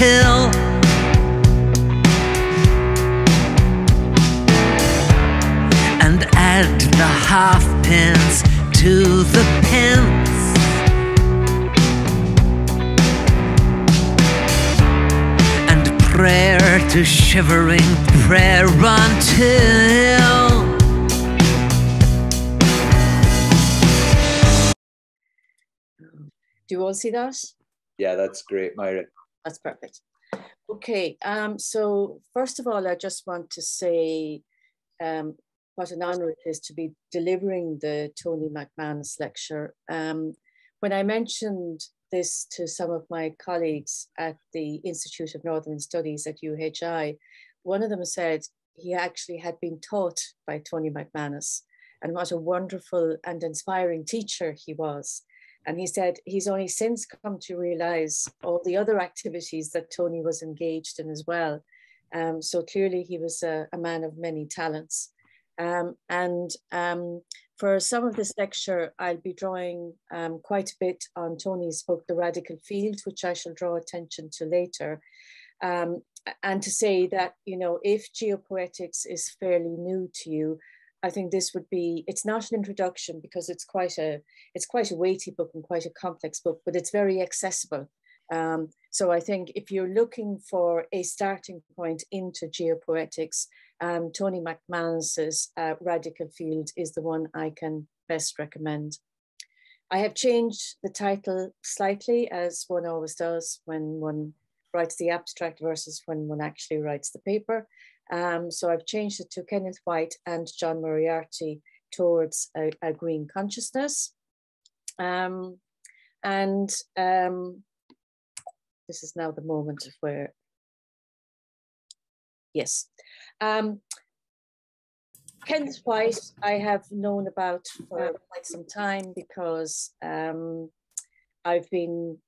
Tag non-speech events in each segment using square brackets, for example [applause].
greasy. And add the half pence to the pence. And prayer to shivering prayer until. Do you all see that? Yeah, that's great, Myra. That's perfect. Okay, um, so first of all, I just want to say um, what an honor it is to be delivering the Tony McManus lecture. Um, when I mentioned this to some of my colleagues at the Institute of Northern Studies at UHI, one of them said he actually had been taught by Tony McManus and what a wonderful and inspiring teacher he was. And he said he's only since come to realize all the other activities that Tony was engaged in as well. Um, so clearly he was a, a, man of many talents. Um, and um, for some of this lecture, I'll be drawing um, quite a bit on Tony's book, The Radical Field, which I shall draw attention to later. Um, and to say that, you know, if geopoetics is fairly new to you, I think this would be, it's not an introduction because it's quite a, it's quite a weighty book and quite a complex book, but it's very accessible. Um, so I think if you're looking for a starting point into geopoetics, um, Tony McManus's uh, Radical Field is the one I can best recommend. I have changed the title slightly as one always does when one writes the abstract versus when one actually writes the paper. Um, so I've changed it to Kenneth White and John Moriarty towards a, a green consciousness. Um, and um, this is now the moment of where, yes. Um, Kenneth White, I have known about for quite some time because um, I've been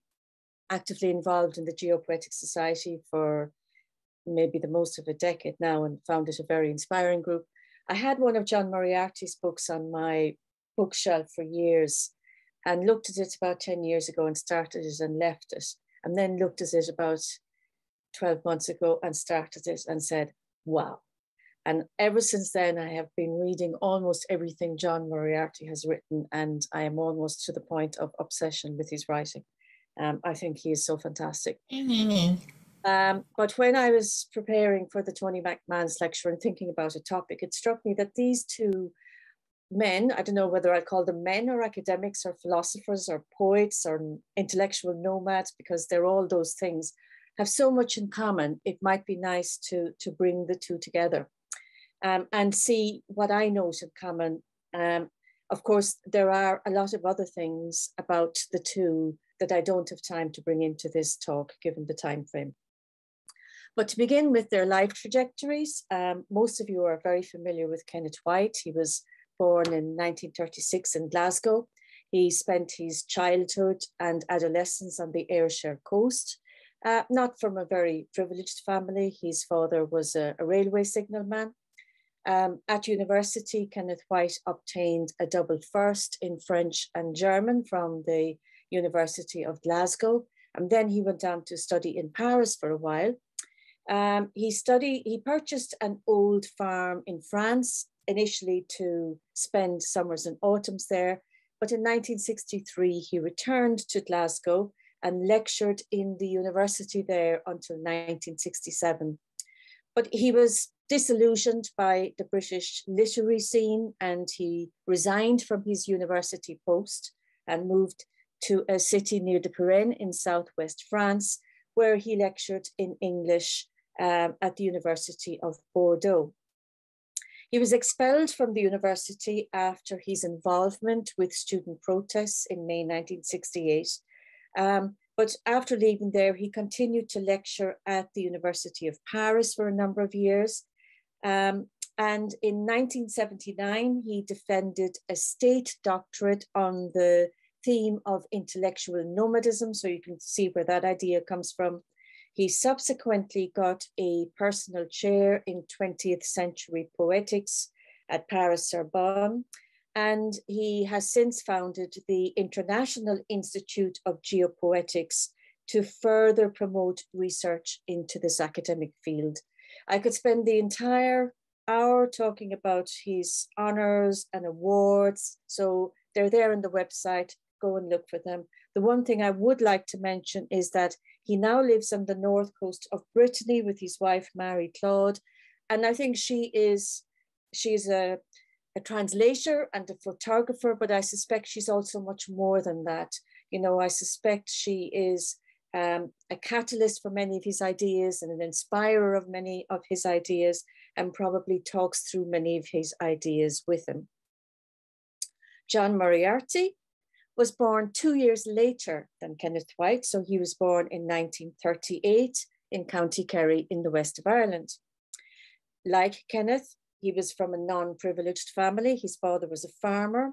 actively involved in the Geopoetic Society for maybe the most of a decade now and found it a very inspiring group. I had one of John Moriarty's books on my bookshelf for years and looked at it about 10 years ago and started it and left it. And then looked at it about 12 months ago and started it and said, wow. And ever since then, I have been reading almost everything John Moriarty has written, and I am almost to the point of obsession with his writing. Um, I think he is so fantastic. Mm-hmm. Um, but when I was preparing for the Tony McManus lecture and thinking about a topic, it struck me that these two men, I don't know whether I call them men or academics or philosophers or poets or intellectual nomads, because they're all those things, have so much in common. It might be nice to, to bring the two together um, and see what I note in common. Um, of course, there are a lot of other things about the two that I don't have time to bring into this talk, given the time frame. But to begin with their life trajectories, um, most of you are very familiar with Kenneth White. He was born in 1936 in Glasgow. He spent his childhood and adolescence on the Ayrshire coast. Uh, not from a very privileged family. His father was a, a railway signalman. Um, at university, Kenneth White obtained a double first in French and German from the University of Glasgow. And then he went on to study in Paris for a while. Um, he studied, he purchased an old farm in France, initially to spend summers and autumns there. But in 1963, he returned to Glasgow and lectured in the university there until 1967. But he was disillusioned by the British literary scene and he resigned from his university post and moved to a city near the Pyrenees in southwest France, where he lectured in English um, at the University of Bordeaux. He was expelled from the university after his involvement with student protests in May 1968. Um, but after leaving there, he continued to lecture at the University of Paris for a number of years. Um, and in 1979, he defended a state doctorate on the theme of intellectual nomadism. So you can see where that idea comes from. He subsequently got a personal chair in 20th century poetics at Paris Sorbonne, and he has since founded the International Institute of Geopoetics to further promote research into this academic field. I could spend the entire hour talking about his honors and awards. So they're there on the website. Go and look for them. The one thing I would like to mention is that he now lives on the north coast of Brittany with his wife, Marie Claude. And I think she is she's a, a translator and a photographer, but I suspect she's also much more than that. You know, I suspect she is um, a catalyst for many of his ideas and an inspirer of many of his ideas, and probably talks through many of his ideas with him. John Moriarty was born two years later than Kenneth White, so he was born in 1938 in County Kerry in the west of Ireland. Like Kenneth, he was from a non privileged family. His father was a farmer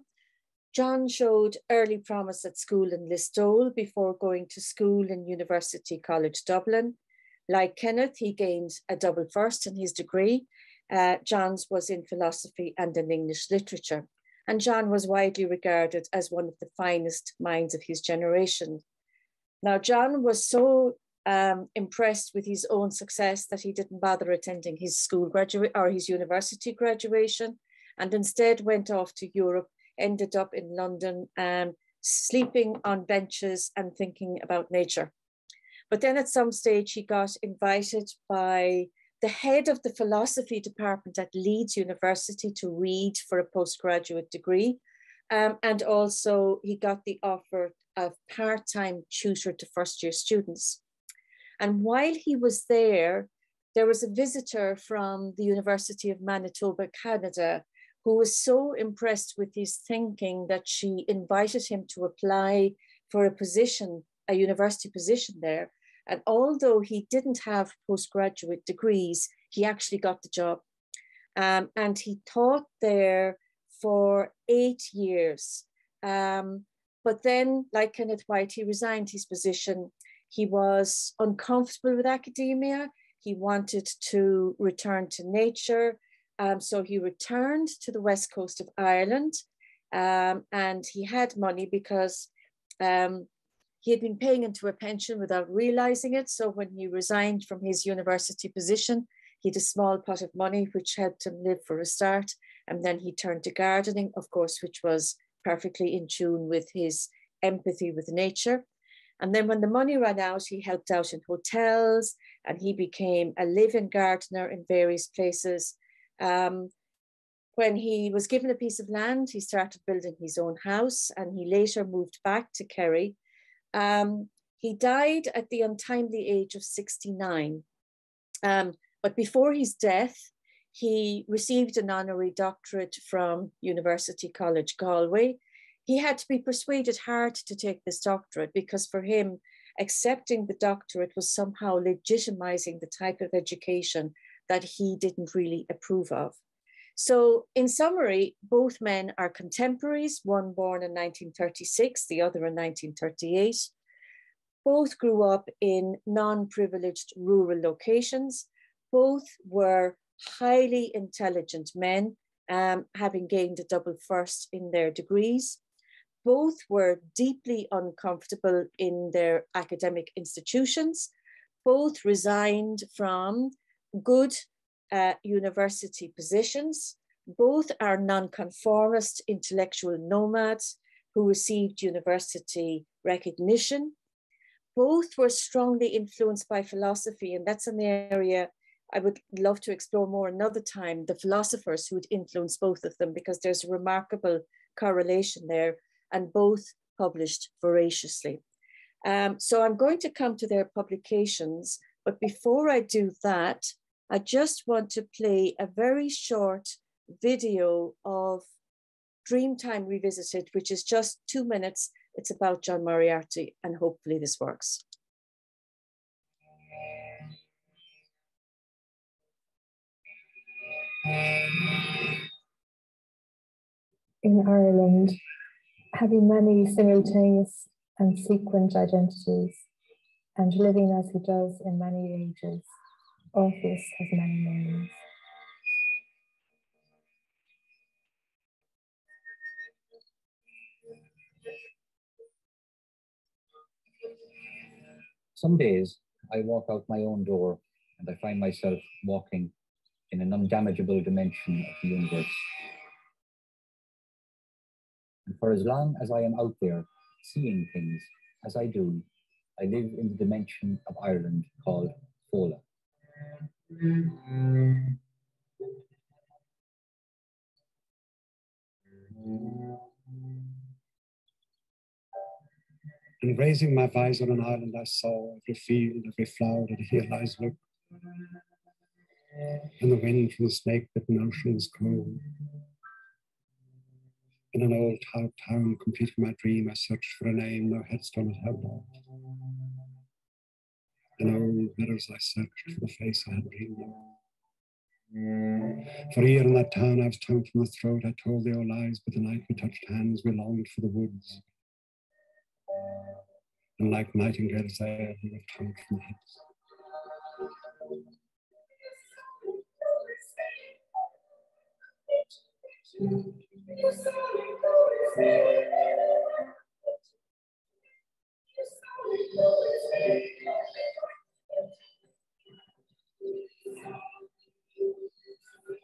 John showed early promise at school in Listowel before going to school in University College Dublin. Like Kenneth, he gained a double first in his degree. Uh, John's was in philosophy and in English literature. And John was widely regarded as one of the finest minds of his generation. Now, John was so um, impressed with his own success that he didn't bother attending his school graduate or his university graduation and instead went off to Europe ended up in London, um, sleeping on benches and thinking about nature. But then at some stage, he got invited by the head of the philosophy department at Leeds University to read for a postgraduate degree. Um, and also, he got the offer of part time tutor to first year students. And while he was there, there was a visitor from the University of Manitoba, Canada, who was so impressed with his thinking that she invited him to apply for a position, a university position there. And although he didn't have postgraduate degrees, he actually got the job. Um, and he taught there for eight years. Um, but then, like Kenneth White, he resigned his position. He was uncomfortable with academia. He wanted to return to nature. Um, so he returned to the west coast of Ireland um, and he had money because um, he had been paying into a pension without realizing it. So when he resigned from his university position, he had a small pot of money which helped him live for a start. And then he turned to gardening, of course, which was perfectly in tune with his empathy with nature. And then when the money ran out, he helped out in hotels and he became a live-in gardener in various places um, when he was given a piece of land, he started building his own house and he later moved back to Kerry. Um, he died at the untimely age of 69. Um, but before his death, he received an honorary doctorate from University College Galway. He had to be persuaded hard to take this doctorate because for him, accepting the doctorate was somehow legitimizing the type of education that he didn't really approve of. So, in summary, both men are contemporaries, one born in 1936, the other in 1938. Both grew up in non privileged rural locations. Both were highly intelligent men, um, having gained a double first in their degrees. Both were deeply uncomfortable in their academic institutions. Both resigned from good uh, university positions. Both are nonconformist intellectual nomads who received university recognition. Both were strongly influenced by philosophy, and that's an area I would love to explore more another time the philosophers who would influence both of them, because there's a remarkable correlation there, and both published voraciously. Um, so I'm going to come to their publications, but before I do that, I just want to play a very short video of Dreamtime Revisited, which is just two minutes. It's about John Moriarty, and hopefully this works. In Ireland, having many simultaneous and sequent identities and living as he does in many ages, Orpheus has many names. Some days I walk out my own door and I find myself walking in an undamageable dimension of the universe. And for as long as I am out there seeing things as I do, I live in the dimension of Ireland called Fola. And raising my visor on an island, I saw every field, every flower that here lies look. And the wind from the snake bitten ocean's cold. In an old town, completing my dream, I searched for a name no headstone held out. In old meadows, I searched for the face I had dreamed of. For here in that town I was tongue from the throat, I told the old lies, but the night we touched hands, we longed for the woods. And like nightingales there, we were tongue from the hips.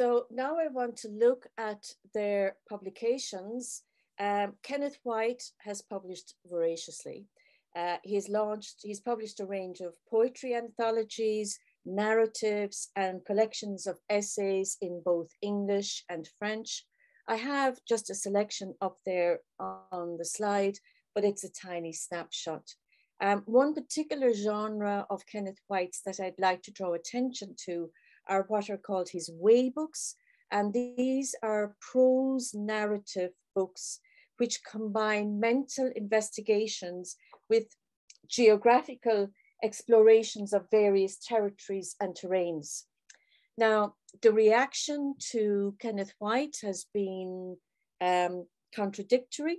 So now I want to look at their publications. Um, Kenneth White has published voraciously. Uh, he's launched, he's published a range of poetry anthologies, narratives, and collections of essays in both English and French. I have just a selection up there on the slide, but it's a tiny snapshot. Um, one particular genre of Kenneth White's that I'd like to draw attention to are what are called his way books. And these are prose narrative books which combine mental investigations with geographical explorations of various territories and terrains. Now, the reaction to Kenneth White has been um, contradictory,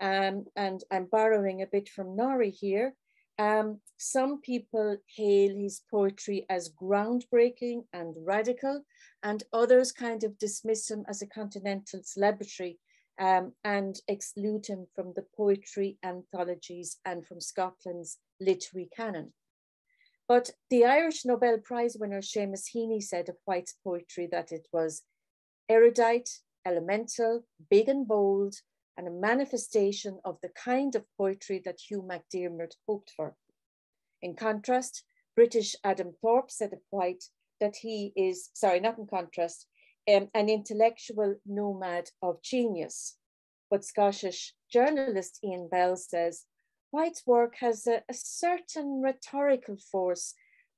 um, and I'm borrowing a bit from Nori here. Um, some people hail his poetry as groundbreaking and radical, and others kind of dismiss him as a continental celebrity um, and exclude him from the poetry anthologies and from Scotland's literary canon. But the Irish Nobel Prize winner Seamus Heaney said of White's poetry that it was erudite, elemental, big and bold, and a manifestation of the kind of poetry that Hugh MacDiarmid hoped for. In contrast, British Adam Thorpe said of White that he is, sorry, not in contrast, um, an intellectual nomad of genius. But Scottish journalist Ian Bell says, White's work has a, a certain rhetorical force,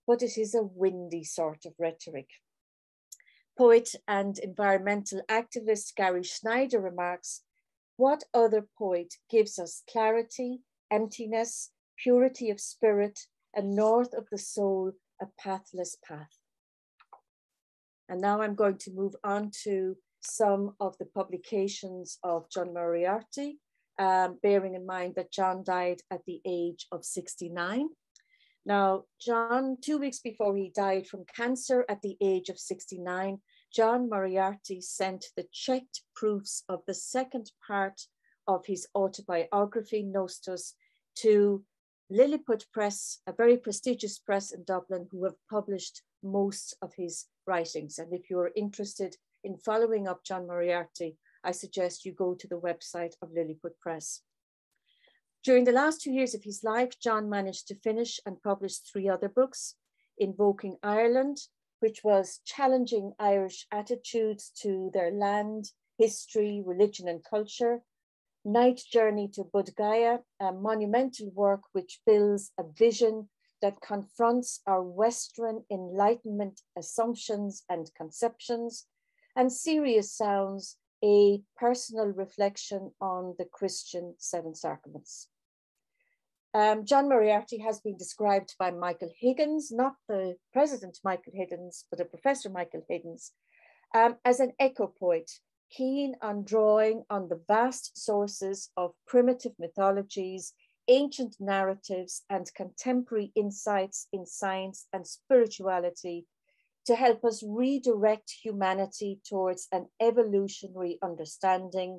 but it is a windy sort of rhetoric. Poet and environmental activist Gary Snyder remarks, what other poet gives us clarity, emptiness, purity of spirit, and north of the soul, a pathless path? And now I'm going to move on to some of the publications of John Moriarty, um, bearing in mind that John died at the age of 69. Now, John, two weeks before he died from cancer at the age of 69, John Moriarty sent the checked proofs of the second part of his autobiography, Nostos, to Lilliput Press, a very prestigious press in Dublin, who have published most of his writings. And if you're interested in following up John Moriarty, I suggest you go to the website of Lilliput Press. During the last two years of his life, John managed to finish and publish three other books, Invoking Ireland, which was challenging Irish attitudes to their land, history, religion, and culture. Night Journey to Buddh Gaia, a monumental work which builds a vision that confronts our Western Enlightenment assumptions and conceptions, and Serious Sounds, a personal reflection on the Christian Seven Sacraments. Um, John Moriarty has been described by Michael Higgins, not the President Michael Higgins, but a Professor Michael Higgins, um, as an eco poet, keen on drawing on the vast sources of primitive mythologies, ancient narratives, and contemporary insights in science and spirituality to help us redirect humanity towards an evolutionary understanding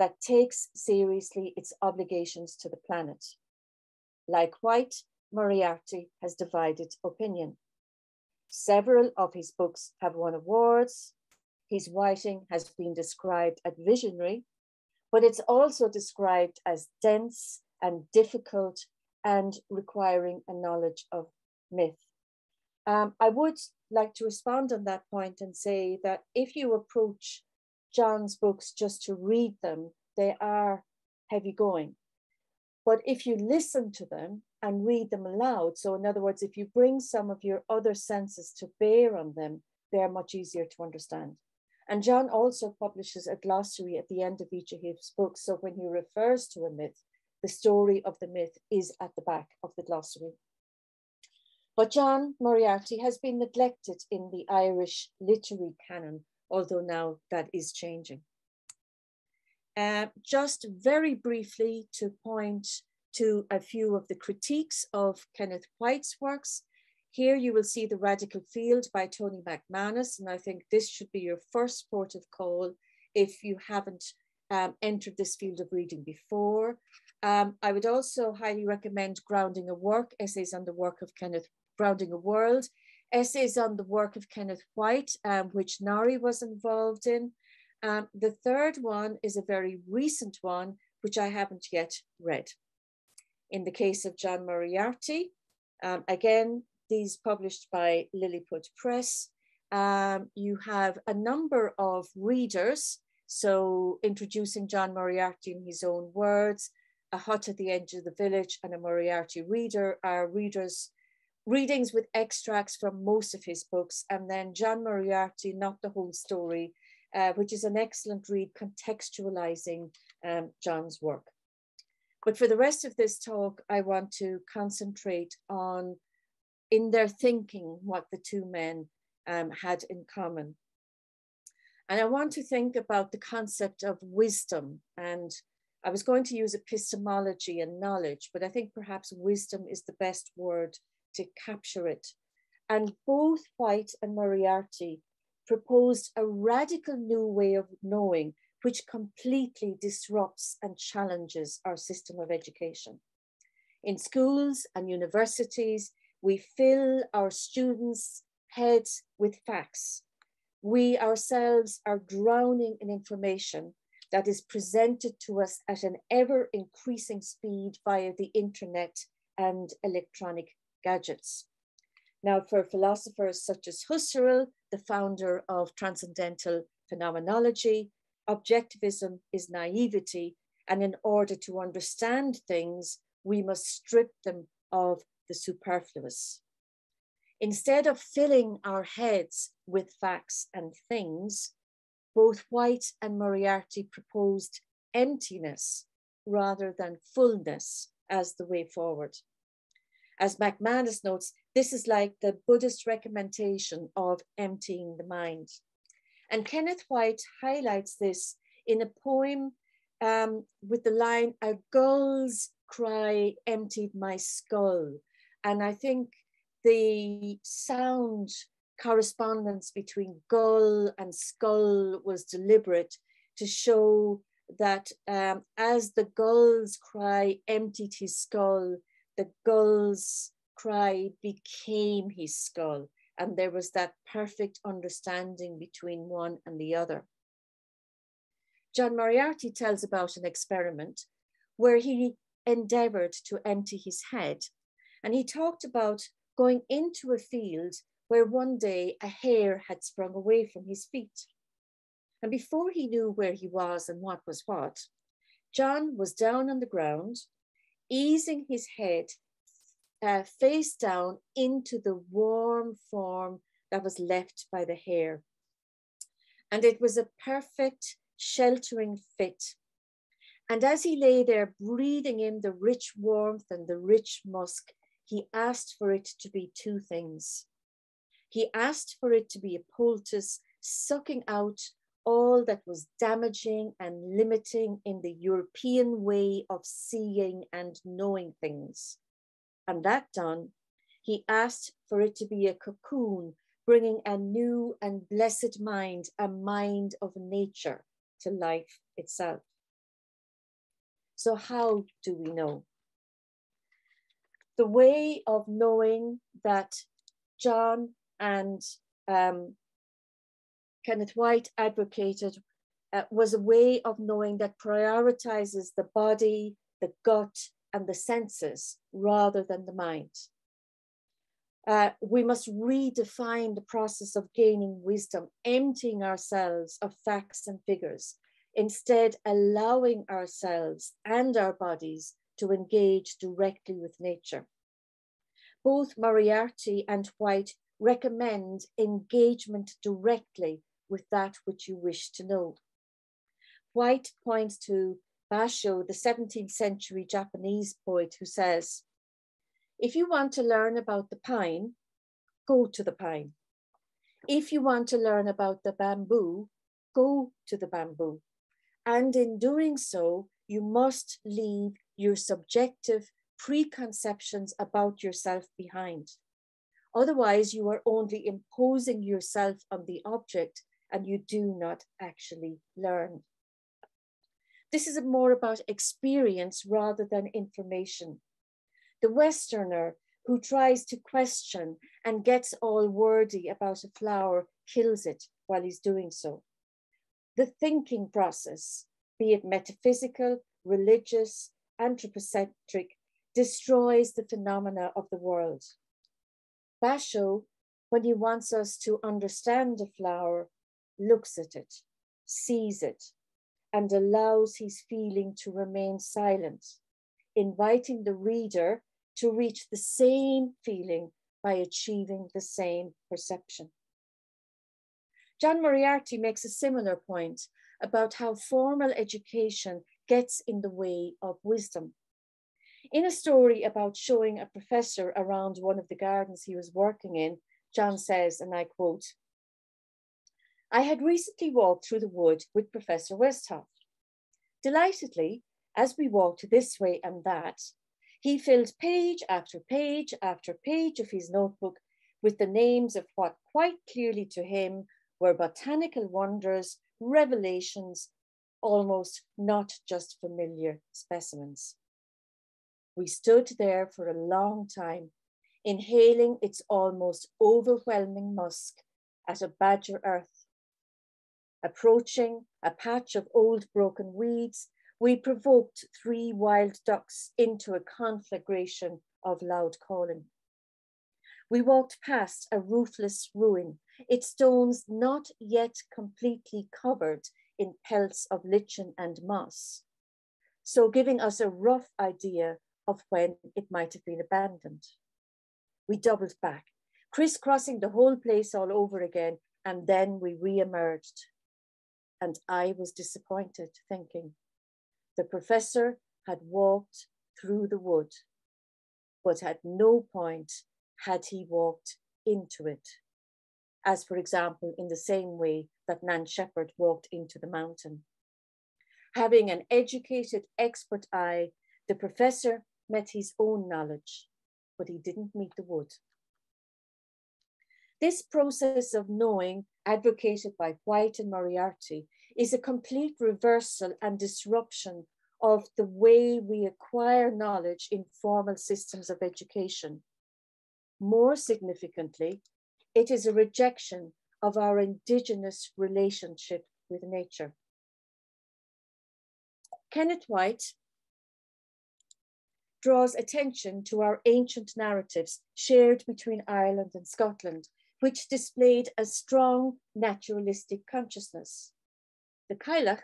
that takes seriously its obligations to the planet. Like White, Moriarty has divided opinion. Several of his books have won awards. His writing has been described as visionary, but it's also described as dense and difficult and requiring a knowledge of myth. Um, I would like to respond on that point and say that if you approach John's books just to read them, they are heavy going. But if you listen to them and read them aloud, so in other words, if you bring some of your other senses to bear on them, they are much easier to understand. And John also publishes a glossary at the end of each of his books. So when he refers to a myth, the story of the myth is at the back of the glossary. But John Moriarty has been neglected in the Irish literary canon, although now that is changing. Uh, just very briefly to point to a few of the critiques of Kenneth White's works. Here you will see The Radical Field by Tony McManus, and I think this should be your first port of call if you haven't um, entered this field of reading before. Um, I would also highly recommend Grounding a Work, essays on the work of Kenneth, Grounding a World, essays on the work of Kenneth White, um, which Nari was involved in, um, the third one is a very recent one, which I haven't yet read. In the case of John Moriarty, um, again, these published by Lilliput Press, um, you have a number of readers. So introducing John Moriarty in his own words, a hut at the edge of the village and a Moriarty reader are readers readings with extracts from most of his books, and then John Moriarty, not the whole story, uh, which is an excellent read contextualizing um, John's work. But for the rest of this talk, I want to concentrate on, in their thinking, what the two men um, had in common. And I want to think about the concept of wisdom. And I was going to use epistemology and knowledge, but I think perhaps wisdom is the best word to capture it. And both White and Moriarty proposed a radical new way of knowing which completely disrupts and challenges our system of education. In schools and universities, we fill our students' heads with facts. We ourselves are drowning in information that is presented to us at an ever increasing speed via the internet and electronic gadgets. Now, for philosophers such as Husserl, the founder of transcendental phenomenology, objectivism is naivety. And in order to understand things, we must strip them of the superfluous. Instead of filling our heads with facts and things, both White and Moriarty proposed emptiness rather than fullness as the way forward. As McManus notes, this is like the Buddhist recommendation of emptying the mind. And Kenneth White highlights this in a poem um, with the line, A gull's cry emptied my skull. And I think the sound correspondence between gull and skull was deliberate to show that um, as the gull's cry emptied his skull, the gull's cry became his skull. And there was that perfect understanding between one and the other. John Moriarty tells about an experiment where he endeavored to empty his head. And he talked about going into a field where one day a hare had sprung away from his feet. And before he knew where he was and what was what, John was down on the ground, easing his head uh, face down into the warm form that was left by the hare. And it was a perfect sheltering fit. And as he lay there breathing in the rich warmth and the rich musk, he asked for it to be two things. He asked for it to be a poultice sucking out all that was damaging and limiting in the European way of seeing and knowing things. And that done, he asked for it to be a cocoon, bringing a new and blessed mind, a mind of nature, to life itself. So, how do we know? The way of knowing that John and um, Kenneth White advocated uh, was a way of knowing that prioritizes the body, the gut, and the senses rather than the mind. Uh, we must redefine the process of gaining wisdom, emptying ourselves of facts and figures, instead allowing ourselves and our bodies to engage directly with nature. Both Moriarty and White recommend engagement directly with that which you wish to know. White points to Basho, the 17th century Japanese poet, who says, If you want to learn about the pine, go to the pine. If you want to learn about the bamboo, go to the bamboo. And in doing so, you must leave your subjective preconceptions about yourself behind. Otherwise, you are only imposing yourself on the object and you do not actually learn. This is more about experience rather than information. The Westerner who tries to question and gets all wordy about a flower kills it while he's doing so. The thinking process, be it metaphysical, religious, anthropocentric, destroys the phenomena of the world. Basho, when he wants us to understand a flower, looks at it, sees it, and allows his feeling to remain silent, inviting the reader to reach the same feeling by achieving the same perception. John Moriarty makes a similar point about how formal education gets in the way of wisdom. In a story about showing a professor around one of the gardens he was working in, John says, and I quote, I had recently walked through the wood with Professor Westhoff. Delightedly, as we walked this way and that, he filled page after page after page of his notebook with the names of what quite clearly to him were botanical wonders, revelations, almost not just familiar specimens. We stood there for a long time, inhaling its almost overwhelming musk at a badger earth Approaching a patch of old broken weeds, we provoked three wild ducks into a conflagration of loud calling. We walked past a roofless ruin, its stones not yet completely covered in pelts of lichen and moss, so giving us a rough idea of when it might have been abandoned. We doubled back, crisscrossing the whole place all over again, and then we re-emerged and I was disappointed, thinking the professor had walked through the wood, but at no point had he walked into it, as for example, in the same way that Nan Shepherd walked into the mountain. Having an educated, expert eye, the professor met his own knowledge, but he didn't meet the wood. This process of knowing, advocated by White and Moriarty, is a complete reversal and disruption of the way we acquire knowledge in formal systems of education. More significantly, it is a rejection of our indigenous relationship with nature. Kenneth White draws attention to our ancient narratives shared between Ireland and Scotland, which displayed a strong naturalistic consciousness. The Cailleach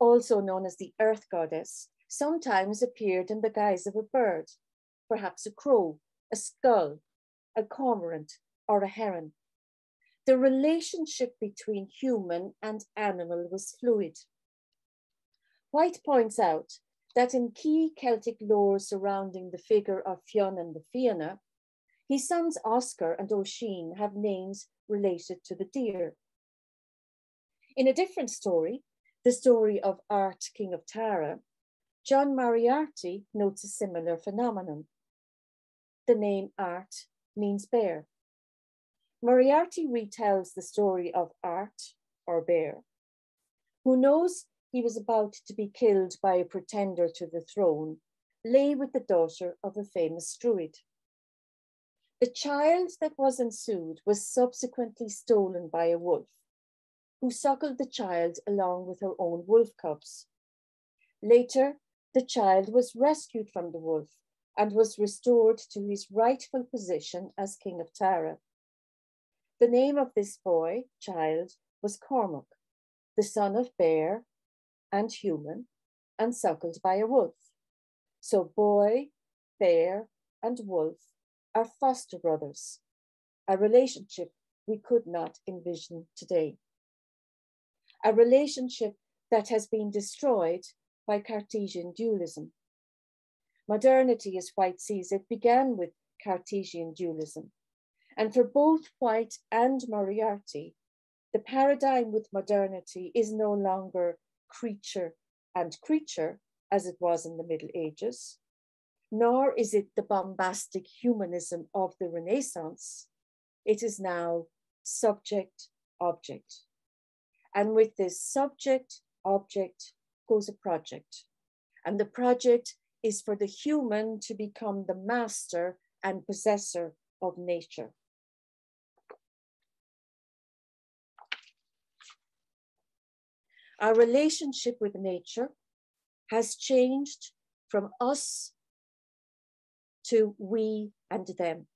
also known as the earth goddess, sometimes appeared in the guise of a bird, perhaps a crow, a skull, a cormorant, or a heron. The relationship between human and animal was fluid. White points out that in key Celtic lore surrounding the figure of Fionn and the Fianna, his sons Oscar and Oisin have names related to the deer. In a different story, the story of Art, King of Tara, John Moriarty notes a similar phenomenon. The name Art means bear. Moriarty retells the story of Art, or bear, who knows he was about to be killed by a pretender to the throne, lay with the daughter of a famous druid. The child that was ensued was subsequently stolen by a wolf, who suckled the child along with her own wolf cubs. Later, the child was rescued from the wolf and was restored to his rightful position as King of Tara. The name of this boy, child, was Cormac, the son of bear and human, and suckled by a wolf. So boy, bear, and wolf are foster brothers, a relationship we could not envision today. A relationship that has been destroyed by Cartesian dualism. Modernity, as White sees it, began with Cartesian dualism and for both White and Moriarty, the paradigm with modernity is no longer creature and creature as it was in the Middle Ages, nor is it the bombastic humanism of the Renaissance. It is now subject object. And with this subject object goes a project. And the project is for the human to become the master and possessor of nature. Our relationship with nature has changed from us to we and them.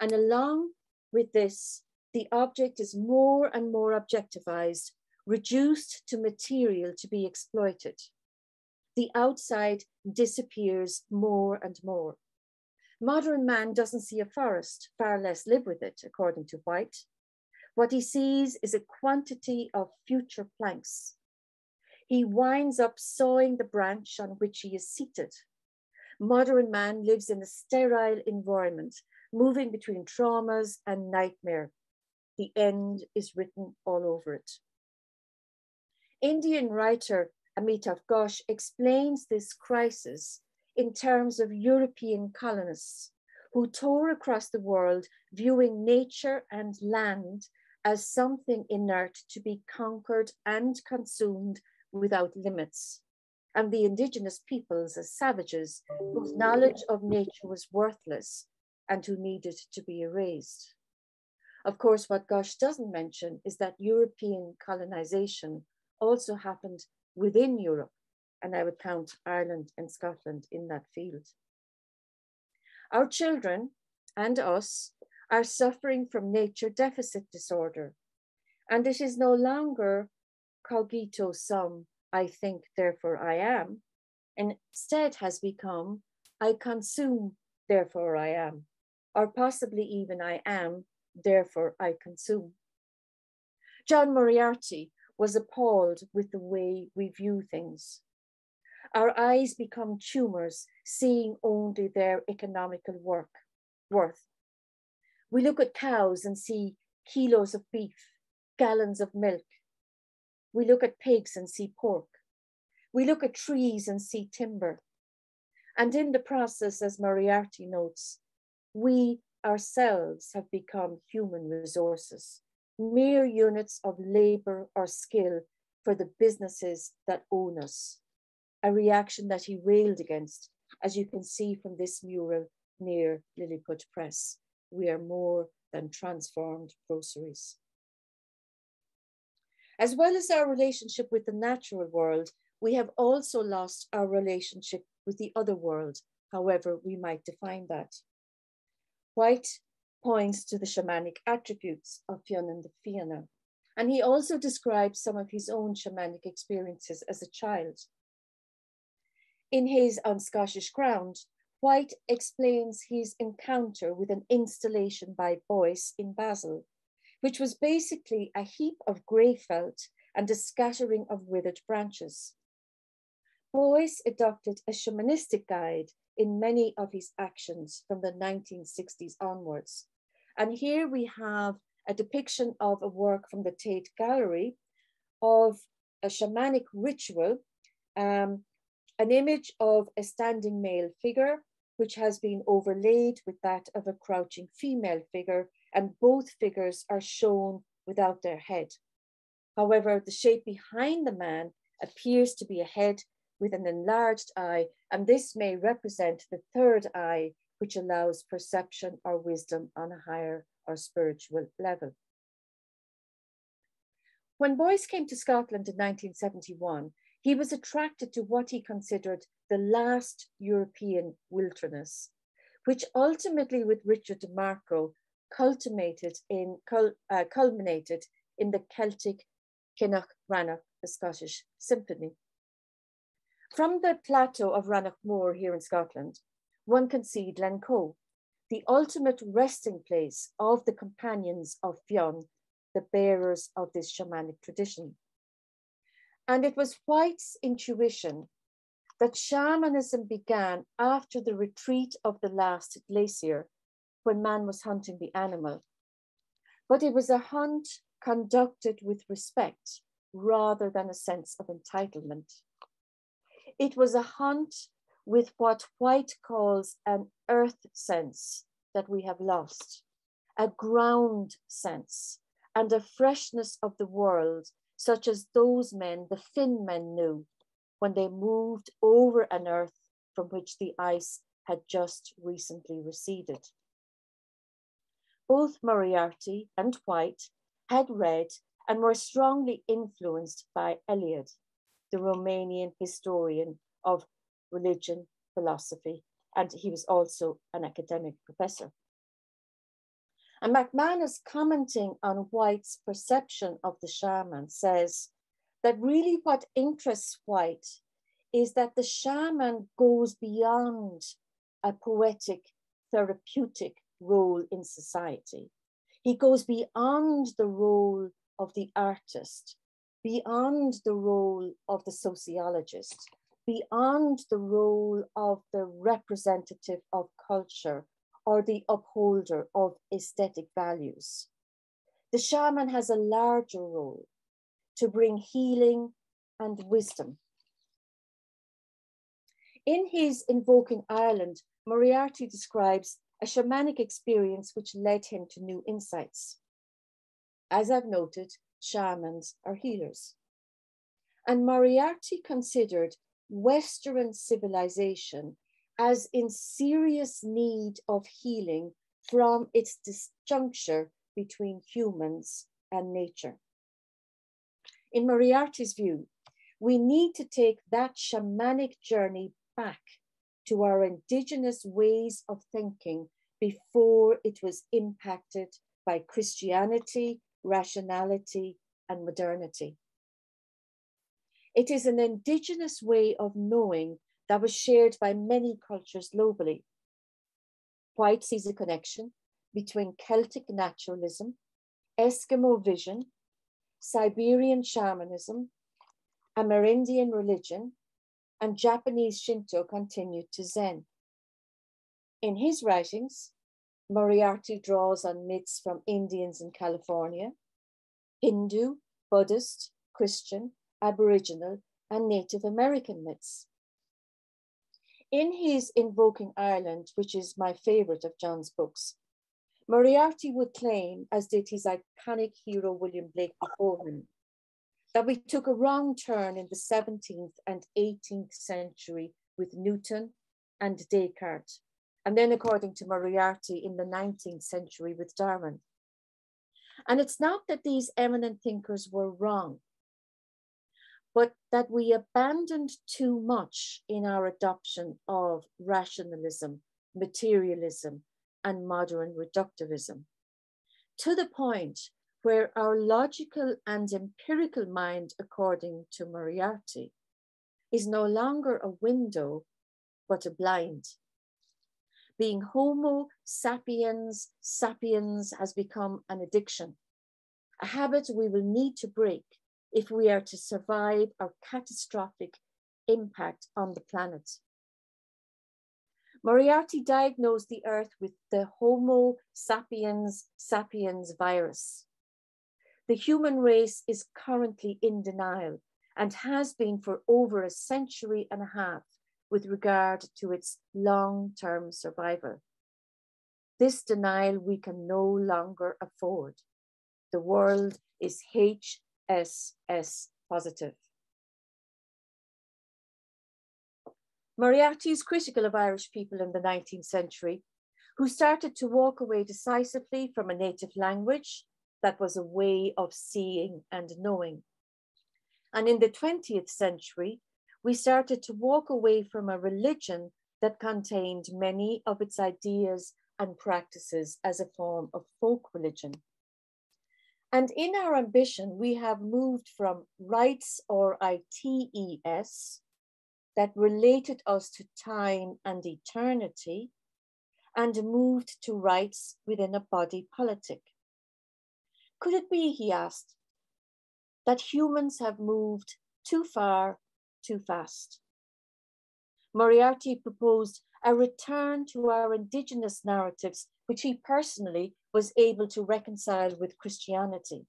And along with this, the object is more and more objectivized, reduced to material to be exploited. The outside disappears more and more. Modern man doesn't see a forest, far less live with it, according to White. What he sees is a quantity of future planks. He winds up sawing the branch on which he is seated. Modern man lives in a sterile environment, moving between traumas and nightmare. The end is written all over it. Indian writer Amitav Ghosh explains this crisis in terms of European colonists who tore across the world viewing nature and land as something inert to be conquered and consumed without limits, and the indigenous peoples as savages whose knowledge of nature was worthless and who needed to be erased. Of course, what Ghosh doesn't mention is that European colonization also happened within Europe, and I would count Ireland and Scotland in that field. Our children and us are suffering from nature deficit disorder. And it is no longer cogito sum, I think, therefore I am. Instead has become, I consume, therefore I am. Or possibly even I am, therefore I consume. John Moriarty was appalled with the way we view things. Our eyes become tumors, seeing only their economical work, worth. We look at cows and see kilos of beef, gallons of milk. We look at pigs and see pork. We look at trees and see timber. And in the process, as Moriarty notes, we ourselves have become human resources, mere units of labor or skill for the businesses that own us. A reaction that he railed against, as you can see from this mural near Lilliput Press we are more than transformed groceries. As well as our relationship with the natural world, we have also lost our relationship with the other world, however we might define that. White points to the shamanic attributes of Fionn the Fianna, And he also describes some of his own shamanic experiences as a child. In his On Scottish Ground, White explains his encounter with an installation by Beuys in Basel, which was basically a heap of grey felt and a scattering of withered branches. Beuys adopted a shamanistic guide in many of his actions from the 1960s onwards. And here we have a depiction of a work from the Tate Gallery of a shamanic ritual, um, an image of a standing male figure, which has been overlaid with that of a crouching female figure, and both figures are shown without their head. However, the shape behind the man appears to be a head with an enlarged eye, and this may represent the third eye, which allows perception or wisdom on a higher or spiritual level. When Beuys came to Scotland in 1971, he was attracted to what he considered the last European wilderness, which ultimately, with Richard Demarco, culminated in, uh, culminated in the Celtic Kinloch Rannoch, the Scottish Symphony. From the plateau of Rannoch Moor here in Scotland, one can see Glencoe, the ultimate resting place of the companions of Fionn, the bearers of this shamanic tradition. And it was White's intuition that shamanism began after the retreat of the last glacier when man was hunting the animal. But it was a hunt conducted with respect rather than a sense of entitlement. It was a hunt with what White calls an earth sense that we have lost, a ground sense, and a freshness of the world, such as those men, the Finn men, knew when they moved over an earth from which the ice had just recently receded. Both Moriarty and White had read and were strongly influenced by Eliade, the Romanian historian of religion, philosophy, and he was also an academic professor. And McManus, commenting on White's perception of the shaman, says that really what interests White is that the shaman goes beyond a poetic, therapeutic role in society. He goes beyond the role of the artist, beyond the role of the sociologist, beyond the role of the representative of culture or the upholder of aesthetic values. The shaman has a larger role to bring healing and wisdom. In his Invoking Ireland, Moriarty describes a shamanic experience which led him to new insights. As I've noted, shamans are healers. And Moriarty considered Western civilization as in serious need of healing from its disjuncture between humans and nature. In Moriarty's view, we need to take that shamanic journey back to our indigenous ways of thinking before it was impacted by Christianity, rationality, and modernity. It is an indigenous way of knowing that was shared by many cultures globally. White sees a connection between Celtic naturalism, Eskimo vision, Siberian shamanism, and Amerindian religion, and Japanese Shinto continued to Zen. In his writings, Moriarty draws on myths from Indians in California, Hindu, Buddhist, Christian, Aboriginal, and Native American myths. In his Invoking Ireland, which is my favorite of John's books, Moriarty would claim, as did his iconic hero William Blake before him, that we took a wrong turn in the 17th and 18th century with Newton and Descartes, and then, according to Moriarty, in the 19th century with Darwin. And it's not that these eminent thinkers were wrong, but that we abandoned too much in our adoption of rationalism, materialism, and modern reductivism, to the point where our logical and empirical mind, according to Moriarty, is no longer a window, but a blind. Being Homo sapiens sapiens has become an addiction, a habit we will need to break if we are to survive our catastrophic impact on the planet. Moriarty diagnosed the Earth with the Homo sapiens sapiens virus. The human race is currently in denial and has been for over a century and a half with regard to its long-term survival. This denial we can no longer afford. The world is HSS positive. Moriarty is critical of Irish people in the 19th century who started to walk away decisively from a native language that was a way of seeing and knowing. And in the 20th century, we started to walk away from a religion that contained many of its ideas and practices as a form of folk religion. And in our ambition, we have moved from rites or ITES that related us to time and eternity and moved to rights within a body politic. Could it be, he asked, that humans have moved too far too fast. Moriarty proposed a return to our indigenous narratives, which he personally was able to reconcile with Christianity.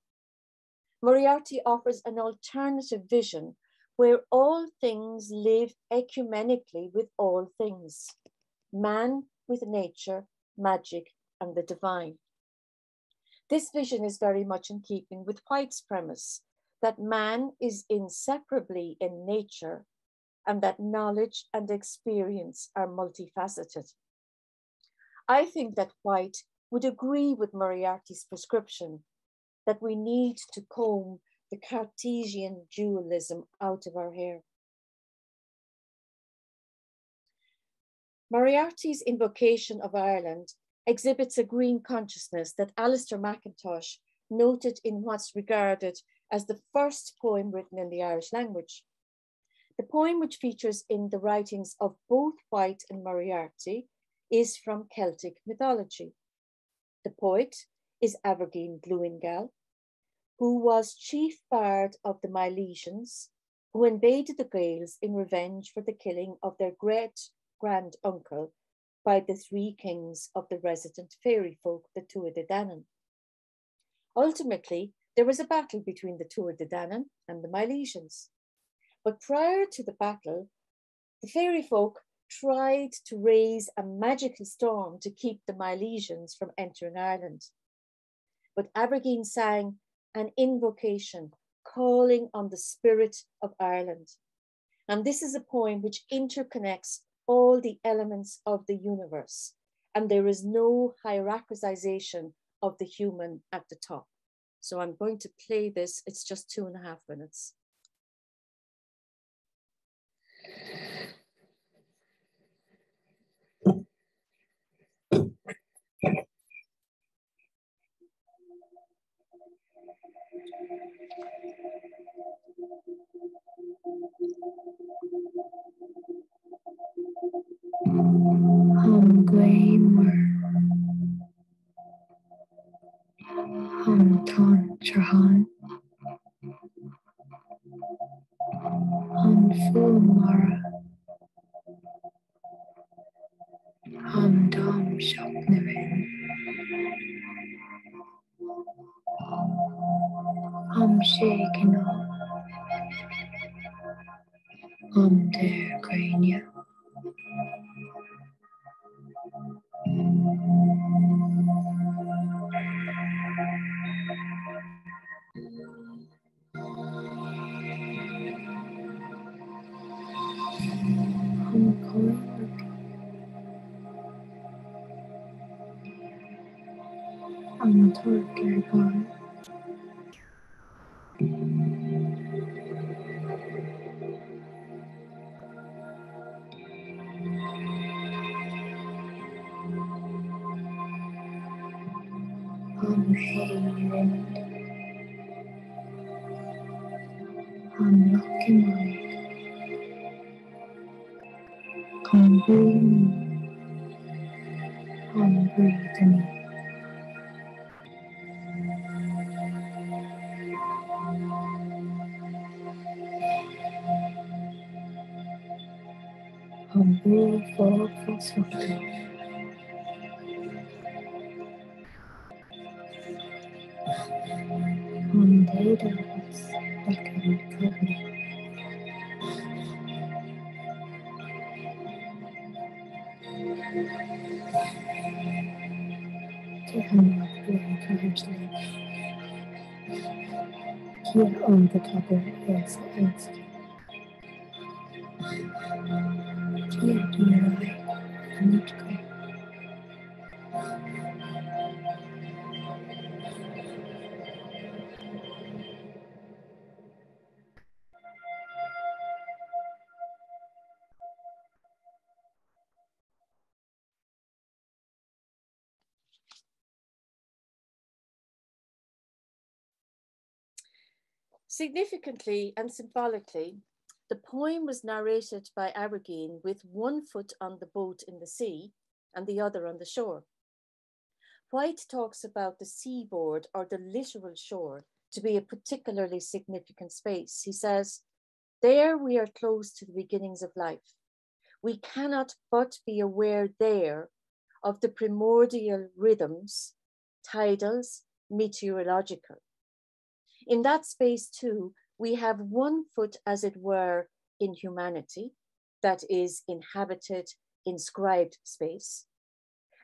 Moriarty offers an alternative vision where all things live ecumenically with all things, man with nature, magic, and the divine. This vision is very much in keeping with White's premise that man is inseparably in nature and that knowledge and experience are multifaceted. I think that White would agree with Moriarty's prescription that we need to comb the Cartesian dualism out of our hair. Moriarty's invocation of Ireland exhibits a green consciousness that Alastair McIntosh noted in what's regarded as the first poem written in the Irish language. The poem, which features in the writings of both White and Moriarty, is from Celtic mythology. The poet is Amergin Glúingel, who was chief bard of the Milesians, who invaded the Gaels in revenge for the killing of their great grand uncle by the three kings of the resident fairy folk, the Tuatha De Danann. Ultimately, there was a battle between the Tuatha De Danann and the Milesians. But prior to the battle, the fairy folk tried to raise a magical storm to keep the Milesians from entering Ireland. But Amergin sang an invocation calling on the spirit of Ireland. And this is a poem which interconnects all the elements of the universe. And there is no hierarchization of the human at the top. So I'm going to play this. It's just two and a half minutes. Hum Gwaimur Hum Ton Trahan Hum Fu Mara Hum Dom Shoknavin Hum Shekino Hum Der Grania Significantly and symbolically, the poem was narrated by Amergin with one foot on the boat in the sea and the other on the shore. White talks about the seaboard or the literal shore to be a particularly significant space. He says, There we are close to the beginnings of life. We cannot but be aware there of the primordial rhythms, tidals, meteorological. In that space, too, we have one foot, as it were, in humanity, that is inhabited, inscribed space,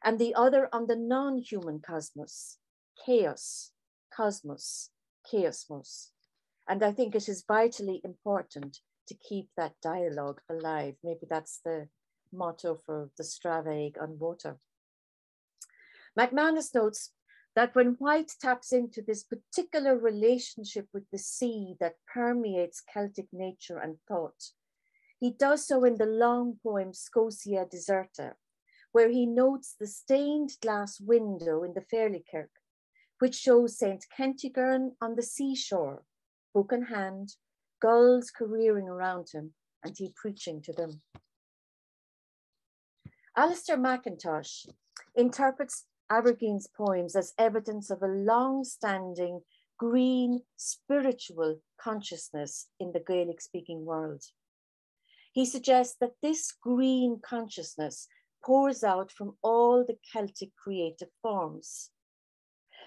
and the other on the non human cosmos, chaos, cosmos, chaosmos. And I think it is vitally important to keep that dialogue alive. Maybe that's the motto for the Straveg on water. McManus notes that when White taps into this particular relationship with the sea that permeates Celtic nature and thought, he does so in the long poem Scotia Deserta, where he notes the stained glass window in the Fairley Kirk, which shows St. Kentigern on the seashore, book in hand, gulls careering around him, and he preaching to them. Alastair McIntosh interprets Amergin's poems as evidence of a long-standing green spiritual consciousness in the Gaelic speaking world. He suggests that this green consciousness pours out from all the Celtic creative forms.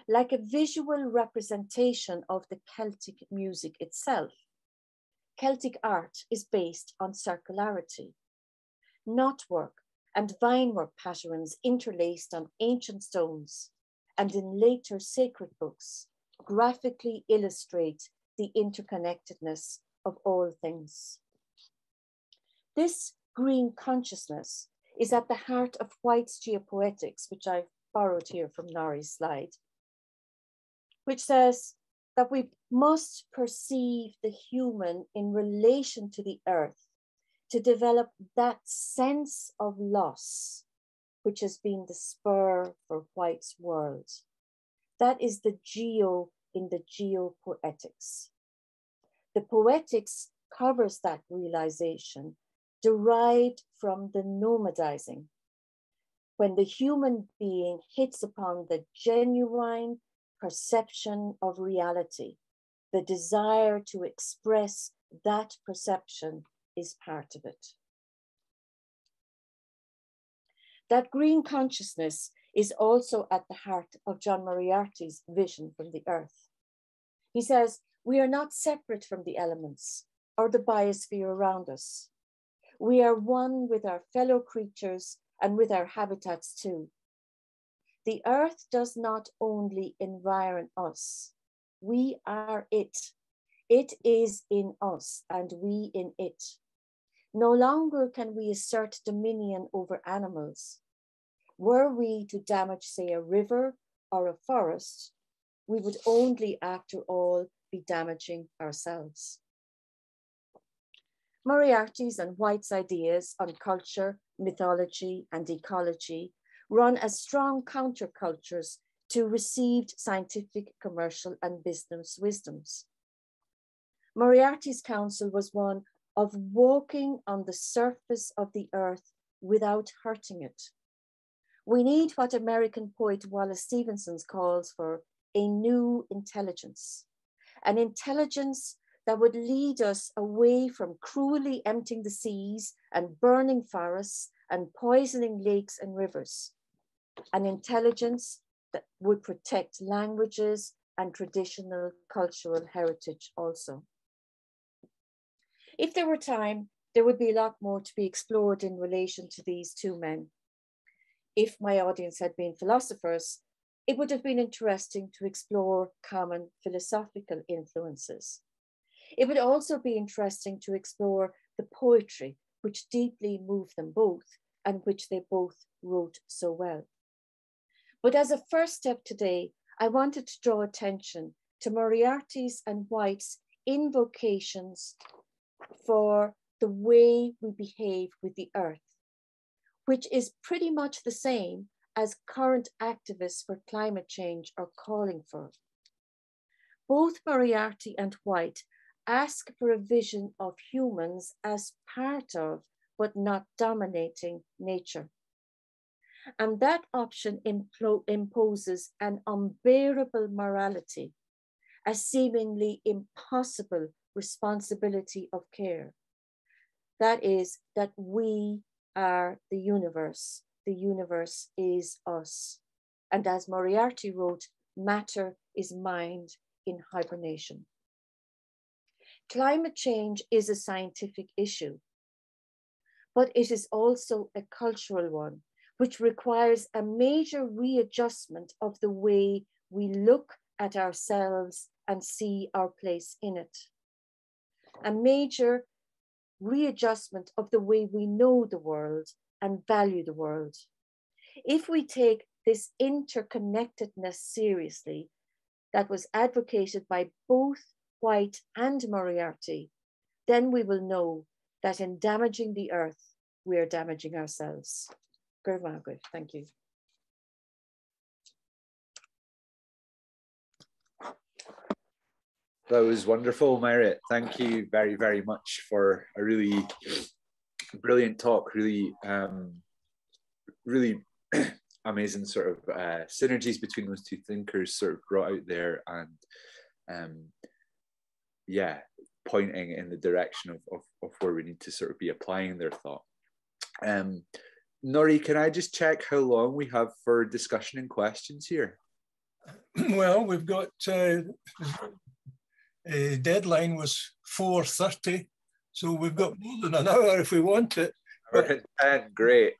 Like a visual representation of the Celtic music itself, Celtic art is based on circularity. Knotwork and vinework patterns interlaced on ancient stones and in later sacred books graphically illustrate the interconnectedness of all things. This green consciousness is at the heart of White's geopoetics, which I've borrowed here from Laurie's slide, which says that we must perceive the human in relation to the earth to develop that sense of loss, which has been the spur for White's world. That is the geo in the geopoetics. The poetics covers that realization derived from the nomadizing, when the human being hits upon the genuine perception of reality, the desire to express that perception is part of it. That green consciousness is also at the heart of John Moriarty's vision from the earth. He says, we are not separate from the elements or the biosphere around us. We are one with our fellow creatures and with our habitats too. The earth does not only environ us, we are it. It is in us and we in it. No longer can we assert dominion over animals. Were we to damage, say, a river or a forest, we would only, after all, be damaging ourselves. Moriarty's and White's ideas on culture, mythology, and ecology run as strong countercultures to received scientific, commercial, and business wisdoms. Moriarty's counsel was one of walking on the surface of the earth without hurting it. We need what American poet Wallace Stevenson calls for a new intelligence, an intelligence that would lead us away from cruelly emptying the seas and burning forests and poisoning lakes and rivers, an intelligence that would protect languages and traditional cultural heritage also. If there were time, there would be a lot more to be explored in relation to these two men. If my audience had been philosophers, it would have been interesting to explore common philosophical influences. It would also be interesting to explore the poetry which deeply moved them both and which they both wrote so well. But as a first step today, I wanted to draw attention to Moriarty's and White's invocations for the way we behave with the earth, which is pretty much the same as current activists for climate change are calling for. Both Moriarty and White ask for a vision of humans as part of, but not dominating nature. And that option imposes an unbearable morality, a seemingly impossible responsibility of care. That is, that we are the universe. The universe is us. And as Moriarty wrote, matter is mind in hibernation. Climate change is a scientific issue, but it is also a cultural one, which requires a major readjustment of the way we look at ourselves and see our place in it. A major readjustment of the way we know the world and value the world. If we take this interconnectedness seriously, that was advocated by both White, and Moriarty, then we will know that in damaging the earth, we are damaging ourselves. Good, Margaret, thank you. That was wonderful, Mairead. Thank you very, very much for a really brilliant talk. Really, um, really [clears throat] amazing sort of uh, synergies between those two thinkers sort of brought out there, and um, yeah, pointing in the direction of, of, of where we need to sort of be applying their thought. Um, Norrie, can I just check how long we have for discussion and questions here? [clears throat] Well, we've got uh, a deadline was 4.30, so we've got more than an hour if we want it. But... great.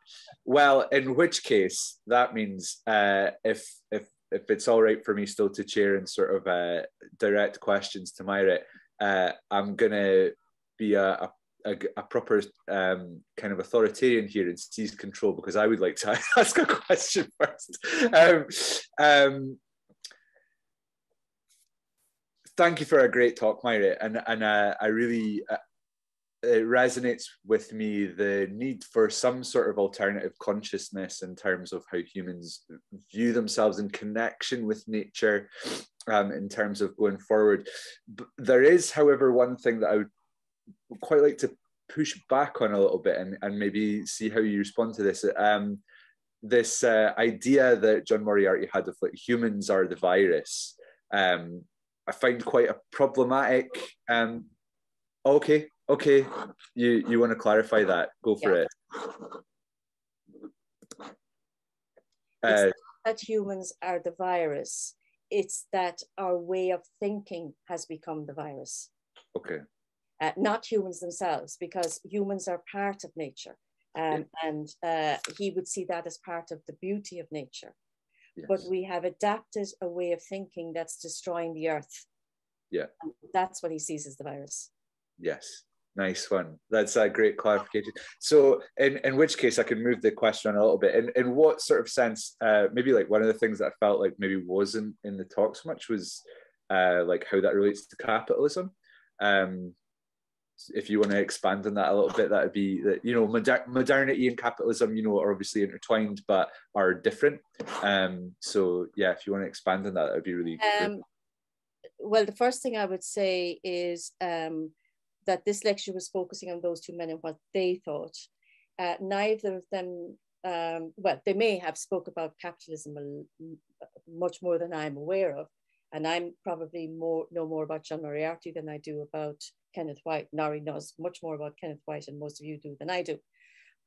Well, in which case, that means uh, if if if it's all right for me still to chair and sort of uh, direct questions to Mairead, uh, I'm gonna be a, a, a proper um, kind of authoritarian here and seize control because I would like to [laughs] ask a question first. Um, um, thank you for a great talk, Mairead, and and uh, I really uh, it resonates with me the need for some sort of alternative consciousness in terms of how humans view themselves in connection with nature um, in terms of going forward. But there is, however, one thing that I would quite like to push back on a little bit and, and maybe see how you respond to this. Um, this uh, idea that John Moriarty had of like humans are the virus, um, I find quite a problematic. Um, okay, Okay, you you want to clarify that? Go for yeah. it. Uh, that humans are the virus. It's that our way of thinking has become the virus. Okay. Uh, not humans themselves, because humans are part of nature. Um, yeah. And uh, he would see that as part of the beauty of nature. Yes. But we have adapted a way of thinking that's destroying the earth. Yeah. And that's what he sees as the virus. Yes. Nice one. That's a great clarification. So, in, in which case, I can move the question on a little bit. In, in what sort of sense, uh, maybe like one of the things that I felt like maybe wasn't in the talk so much was uh, like how that relates to capitalism. Um, if you want to expand on that a little bit, that would be that, you know, moder- modernity and capitalism, you know, are obviously intertwined but are different. Um, so, yeah, if you want to expand on that, that would be really um, well, the first thing I would say is um, that this lecture was focusing on those two men and what they thought. Uh, neither of them, um, well, they may have spoke about capitalism much more than I'm aware of, and I'm probably more know more about John Moriarty than I do about Kenneth White. Norrie knows much more about Kenneth White, and most of you do than I do.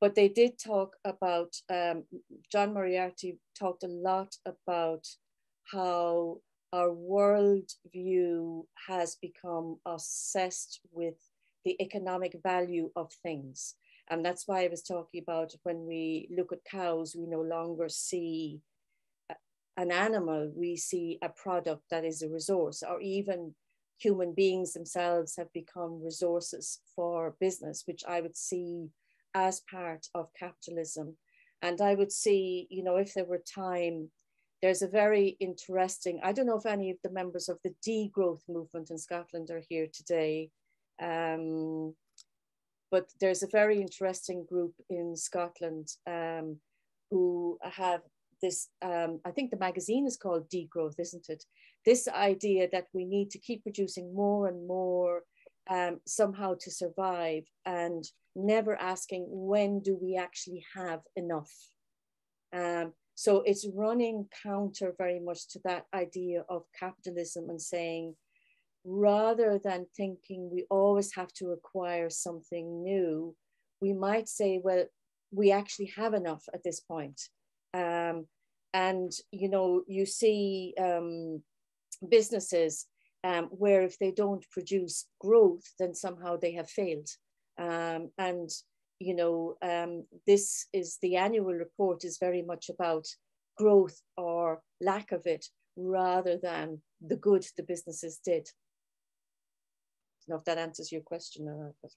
But they did talk about um, John Moriarty talked a lot about how our world view has become obsessed with the economic value of things. And that's why I was talking about when we look at cows, we no longer see an animal, we see a product that is a resource, or even human beings themselves have become resources for business, which I would see as part of capitalism. And I would see, you know, if there were time, there's a very interesting, I don't know if any of the members of the degrowth movement in Scotland are here today, um, but there's a very interesting group in Scotland um, who have this, um, I think the magazine is called Degrowth, isn't it? This idea that we need to keep producing more and more um, somehow to survive and never asking when do we actually have enough. Um, so it's running counter very much to that idea of capitalism and saying, rather than thinking we always have to acquire something new, we might say, well, we actually have enough at this point. Um, and, you know, you see um, businesses um, where if they don't produce growth, then somehow they have failed. Um, and, you know, um, this is the annual report is very much about growth or lack of it rather than the good the businesses did. I don't know if that answers your question or not.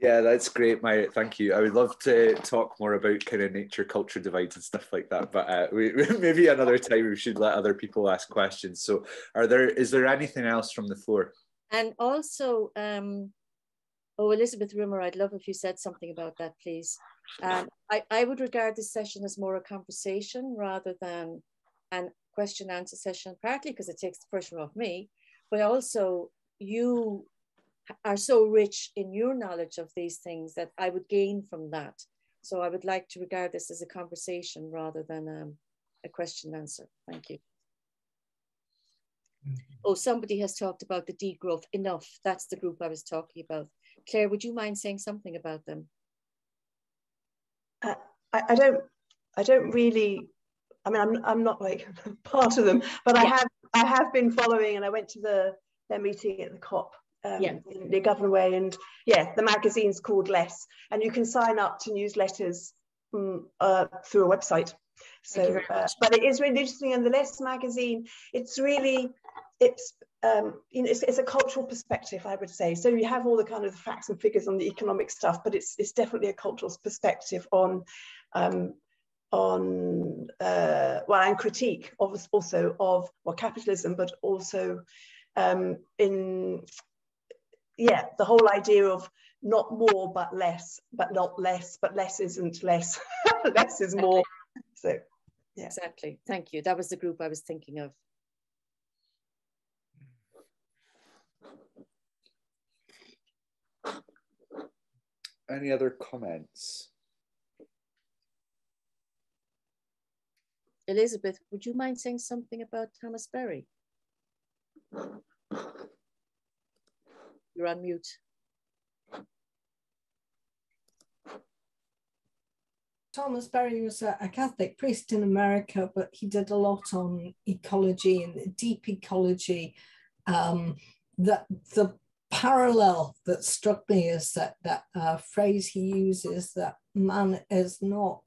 Yeah, that's great, Mairead. Thank you. I would love to talk more about kind of nature culture divides and stuff like that, but uh, we, [laughs] maybe another time we should let other people ask questions. So, are there is there anything else from the floor? And also, um, oh, Elizabeth Rimmer, I'd love if you said something about that, please. Um, I, I would regard this session as more a conversation rather than an question answer session, partly because it takes the pressure off me, but also you are so rich in your knowledge of these things that I would gain from that. So I would like to regard this as a conversation rather than um, a question answer. Thank you. Oh, somebody has talked about the degrowth. Enough. That's the group I was talking about. Claire, would you mind saying something about them? Uh, I, I, don't. I don't really. I mean, I'm. I'm not like [laughs] part of them, but yeah. I have. I have been following, and I went to the their meeting at the COP um, yeah. near Govan Way. And yeah, the magazine's called Less. And you can sign up to newsletters um, uh, through a website. So, uh, but it is really interesting. And the Less magazine, it's really, it's, um, you know, it's, it's, a cultural perspective, I would say. So you have all the kind of the facts and figures on the economic stuff, but it's, it's definitely a cultural perspective on um, on uh, well and critique of also of well capitalism but also um, in yeah, the whole idea of not more but less, but not less, but less isn't less. [laughs] less is more. So yeah. Exactly. Thank you. That was the group I was thinking of. Any other comments? Elizabeth, would you mind saying something about Thomas Berry? You're on mute. Thomas Berry was a, a, Catholic priest in America, but he did a lot on ecology and deep ecology. Um, that the parallel that struck me is that that uh, phrase he uses that man is not,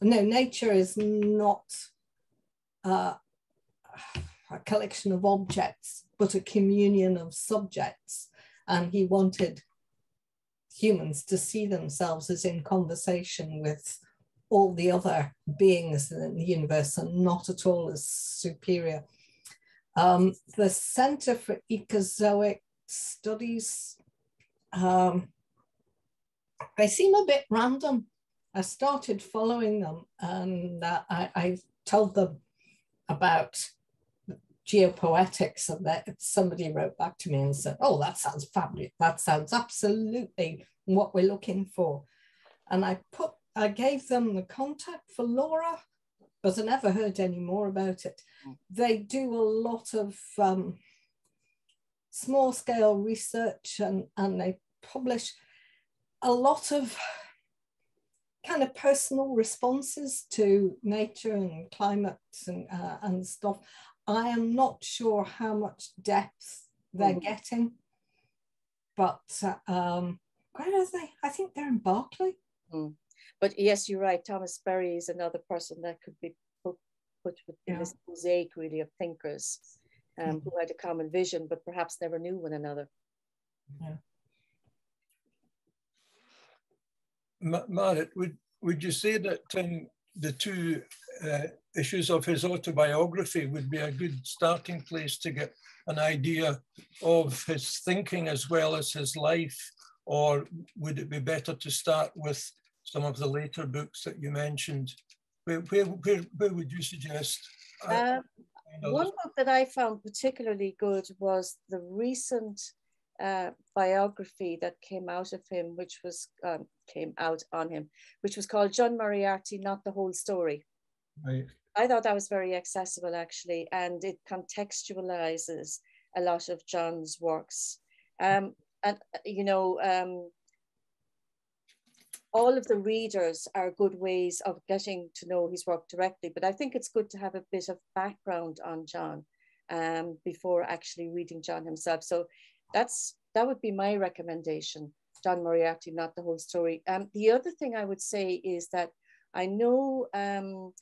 no, nature is not uh, a collection of objects, but a communion of subjects and he wanted humans to see themselves as in conversation with all the other beings in the universe and not at all as superior. Um, the Center for Ecozoic Studies, um, they seem a bit random. I started following them and uh, I, I told them about geopoetics and that somebody wrote back to me and said, oh, that sounds fabulous. That sounds absolutely what we're looking for. And I put, I gave them the contact for Laura, but I never heard any more about it. They do a lot of um, small scale research and, and they publish a lot of kind of personal responses to nature and climate and, uh, and stuff. I am not sure how much depth they're mm. getting, but uh, um, where are they? I think they're in Berkeley. Mm. But yes, you're right. Thomas Berry is another person that could be put, put in yeah. this mosaic really of thinkers um, mm-hmm. who had a common vision, but perhaps never knew one another. Yeah. Mairead, would, would you say that um, the two uh, issues of his autobiography would be a good starting place to get an idea of his thinking as well as his life? Or would it be better to start with some of the later books that you mentioned? Where, where, where, where would you suggest? Uh, one book that I found particularly good was the recent uh, biography that came out of him, which was um, came out on him, which was called John Moriarty, Not the Whole Story. Right. I thought that was very accessible actually, and it contextualizes a lot of John's works. Um, and you know, um, all of the readers are good ways of getting to know his work directly, but I think it's good to have a bit of background on John um, before actually reading John himself. So that's that would be my recommendation. John Moriarty, not the whole story. Um, the other thing I would say is that I know um,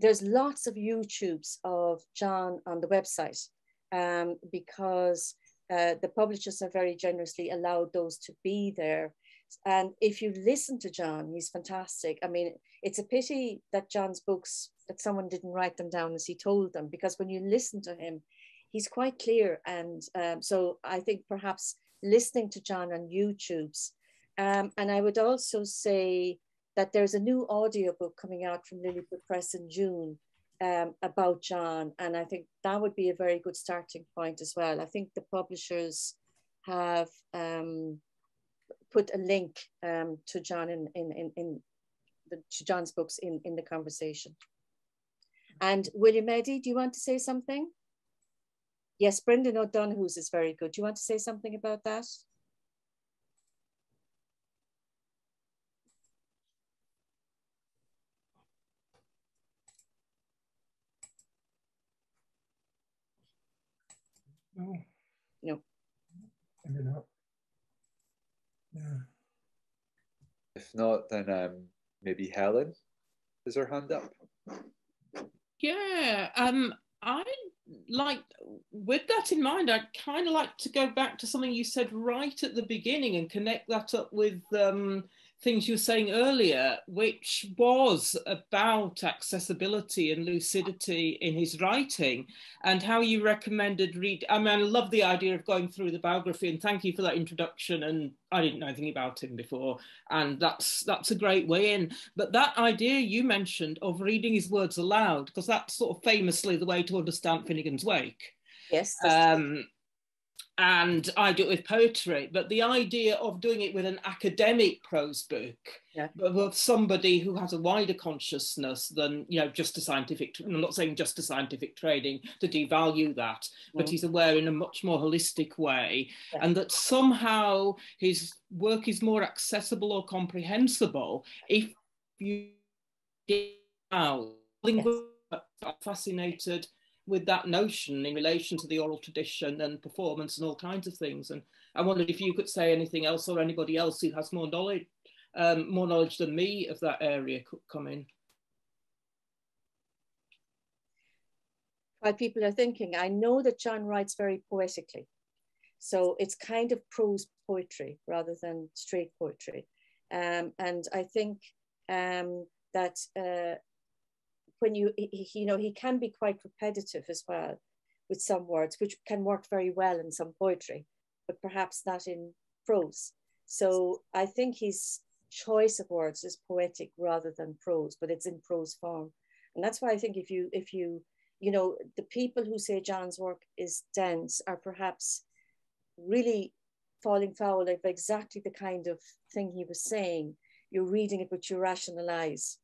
there's lots of YouTubes of John on the website um, because uh, the publishers have very generously allowed those to be there. And if you listen to John, he's fantastic. I mean, it's a pity that John's books, that someone didn't write them down as he told them, because when you listen to him, he's quite clear. And um, so I think perhaps listening to John on YouTube's. Um, and I would also say that there's a new audiobook coming out from Lilliput Press in June um, about John. And I think that would be a very good starting point as well. I think the publishers have um, put a link um, to John in, in, in, in the, to John's books in, in the conversation. And William Eddy, do you want to say something? Yes, Brendan O'Donoghue's is very good. Do you want to say something about that? No. No. Maybe not. Yeah. If not, then um, maybe Helen is her hand up. Yeah, um, I like with that in mind, I'd kind of like to go back to something you said right at the beginning and connect that up with um, things you were saying earlier, which was about accessibility and lucidity in his writing and how you recommended read. I mean, I love the idea of going through the biography and thank you for that introduction. And I didn't know anything about him before, and that's that's a great way in. But that idea you mentioned of reading his words aloud, because that's sort of famously the way to understand Finnegans Wake. Yes. Um, and I do it with poetry. But the idea of doing it with an academic prose book, yeah. but with somebody who has a wider consciousness than you know just a scientific. I'm not saying just a scientific training to devalue that, but mm. he's aware in a much more holistic way, yeah. and that somehow his work is more accessible or comprehensible if you out. Yes. Fascinated with that notion in relation to the oral tradition and performance and all kinds of things. And I wondered if you could say anything else or anybody else who has more knowledge, um, more knowledge than me of that area could come in. While people are thinking, I know that John writes very poetically. So it's kind of prose poetry rather than straight poetry. Um, and I think um, that uh, when you you know he can be quite repetitive as well with some words which can work very well in some poetry but perhaps not in prose. So i think his choice of words is poetic rather than prose but it's in prose form. And that's why i think if you if you you know, the people who say John's work is dense are perhaps really falling foul of exactly the kind of thing he was saying. You're reading it but you rational eyes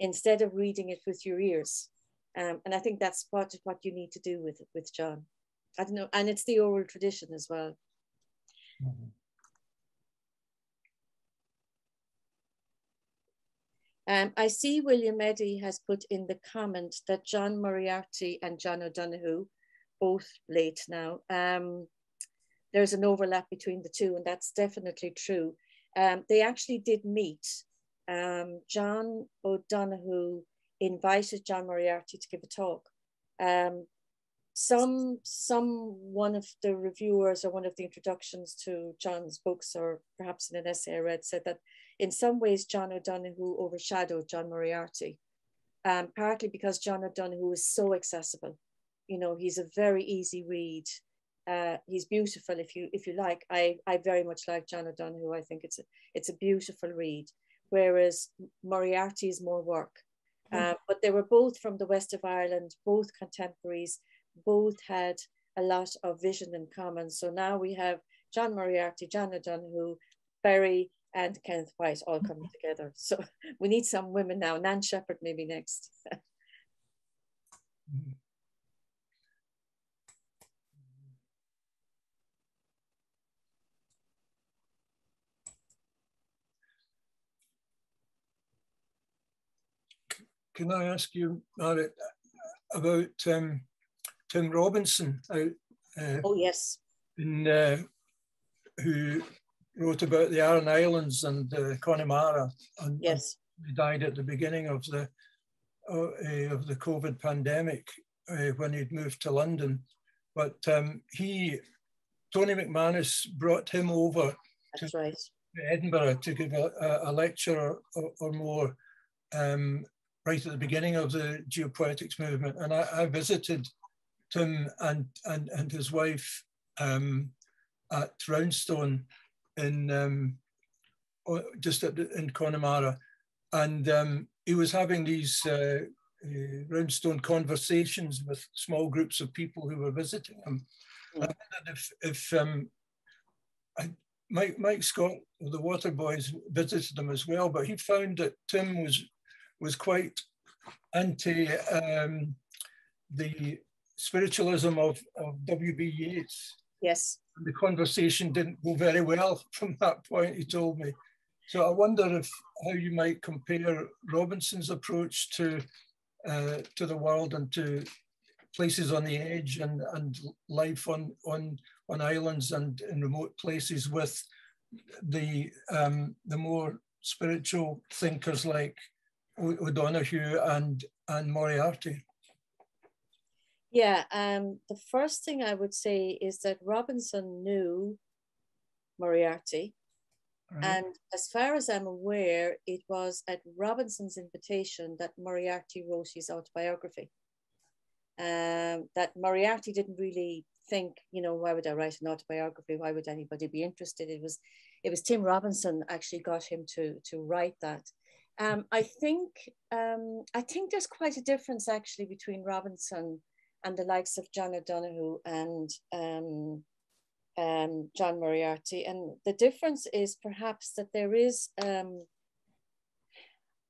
instead of reading it with your ears. Um, and I think that's what, what you need to do with, with John. I don't know, and it's the oral tradition as well. Mm-hmm. Um, I see William Eddy has put in the comment that John Moriarty and John O'Donohue, both late now, um, there's an overlap between the two, and that's definitely true. Um, they actually did meet. Um, John O'Donohue invited John Moriarty to give a talk. Um, some some one of the reviewers or one of the introductions to John's books, or perhaps in an essay I read, said that in some ways John O'Donohue overshadowed John Moriarty, um, partly because John O'Donohue is so accessible. You know, he's a very easy read. Uh, he's beautiful if you if you like. I I very much like John O'Donohue. I think it's a it's a beautiful read. Whereas Moriarty is more work. Mm. Uh, but they were both from the west of Ireland, both contemporaries, both had a lot of vision in common. So now we have John Moriarty, John O'Donohue, Barry, and Kenneth White all coming together. So [laughs] we need some women now. Nan Shepherd maybe next. Can I ask you, Margaret, about um, Tim Robinson out. Uh, oh yes. In uh, who wrote about the Aran Islands and uh, Connemara. And, yes. he died at the beginning of the uh, of the COVID pandemic uh, when he'd moved to London. But um, he, Tony McManus, brought him over That's to right. Edinburgh to give a, a lecture or, or more um, right at the beginning of the geopoetics movement. And I, I visited Tim and, and, and his wife um, at Roundstone in um, just at the, in Connemara. And um, he was having these uh, uh, Roundstone conversations with small groups of people who were visiting him. Mm. I wondered if, if um, I, Mike, Mike Scott, the Waterboys, visited him as well, but he found that Tim was was quite anti um, the spiritualism of, of W.B. Yeats. Yes. And the conversation didn't go very well [laughs] from that point, he told me. So I wonder if how you might compare Robinson's approach to uh, to the world and to places on the edge and, and life on, on, on islands and in remote places with the, um, the more spiritual thinkers like O'Donohue and, and Moriarty. Yeah, um, the first thing I would say is that Robinson knew Moriarty. Right. And as far as I'm aware, it was at Robinson's invitation that Moriarty wrote his autobiography. Um, that Moriarty didn't really think, you know, why would I write an autobiography? Why would anybody be interested? It was, it was Tim Robinson actually got him to to write that. Um, I think, um, I think there's quite a difference actually between Robinson and the likes of John O'Donohue and um, um, John Moriarty. And the difference is perhaps that there is, um,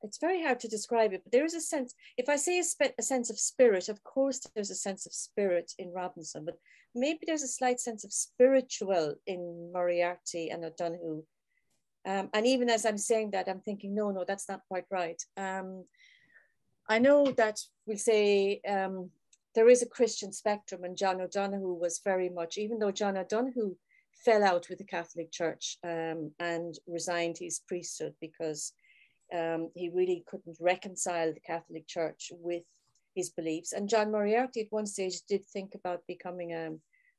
it's very hard to describe it, but there is a sense, if I say a, a, sense of spirit, of course there's a sense of spirit in Robinson, but maybe there's a slight sense of spiritual in Moriarty and O'Donohue. Um, and even as I'm saying that, I'm thinking, no, no, that's not quite right. Um, I know that we'll say um, there is a Christian spectrum, and John O'Donohue was very much, even though John O'Donohue fell out with the Catholic Church um, and resigned his priesthood because um, he really couldn't reconcile the Catholic Church with his beliefs. And John Moriarty at one stage did think about becoming a,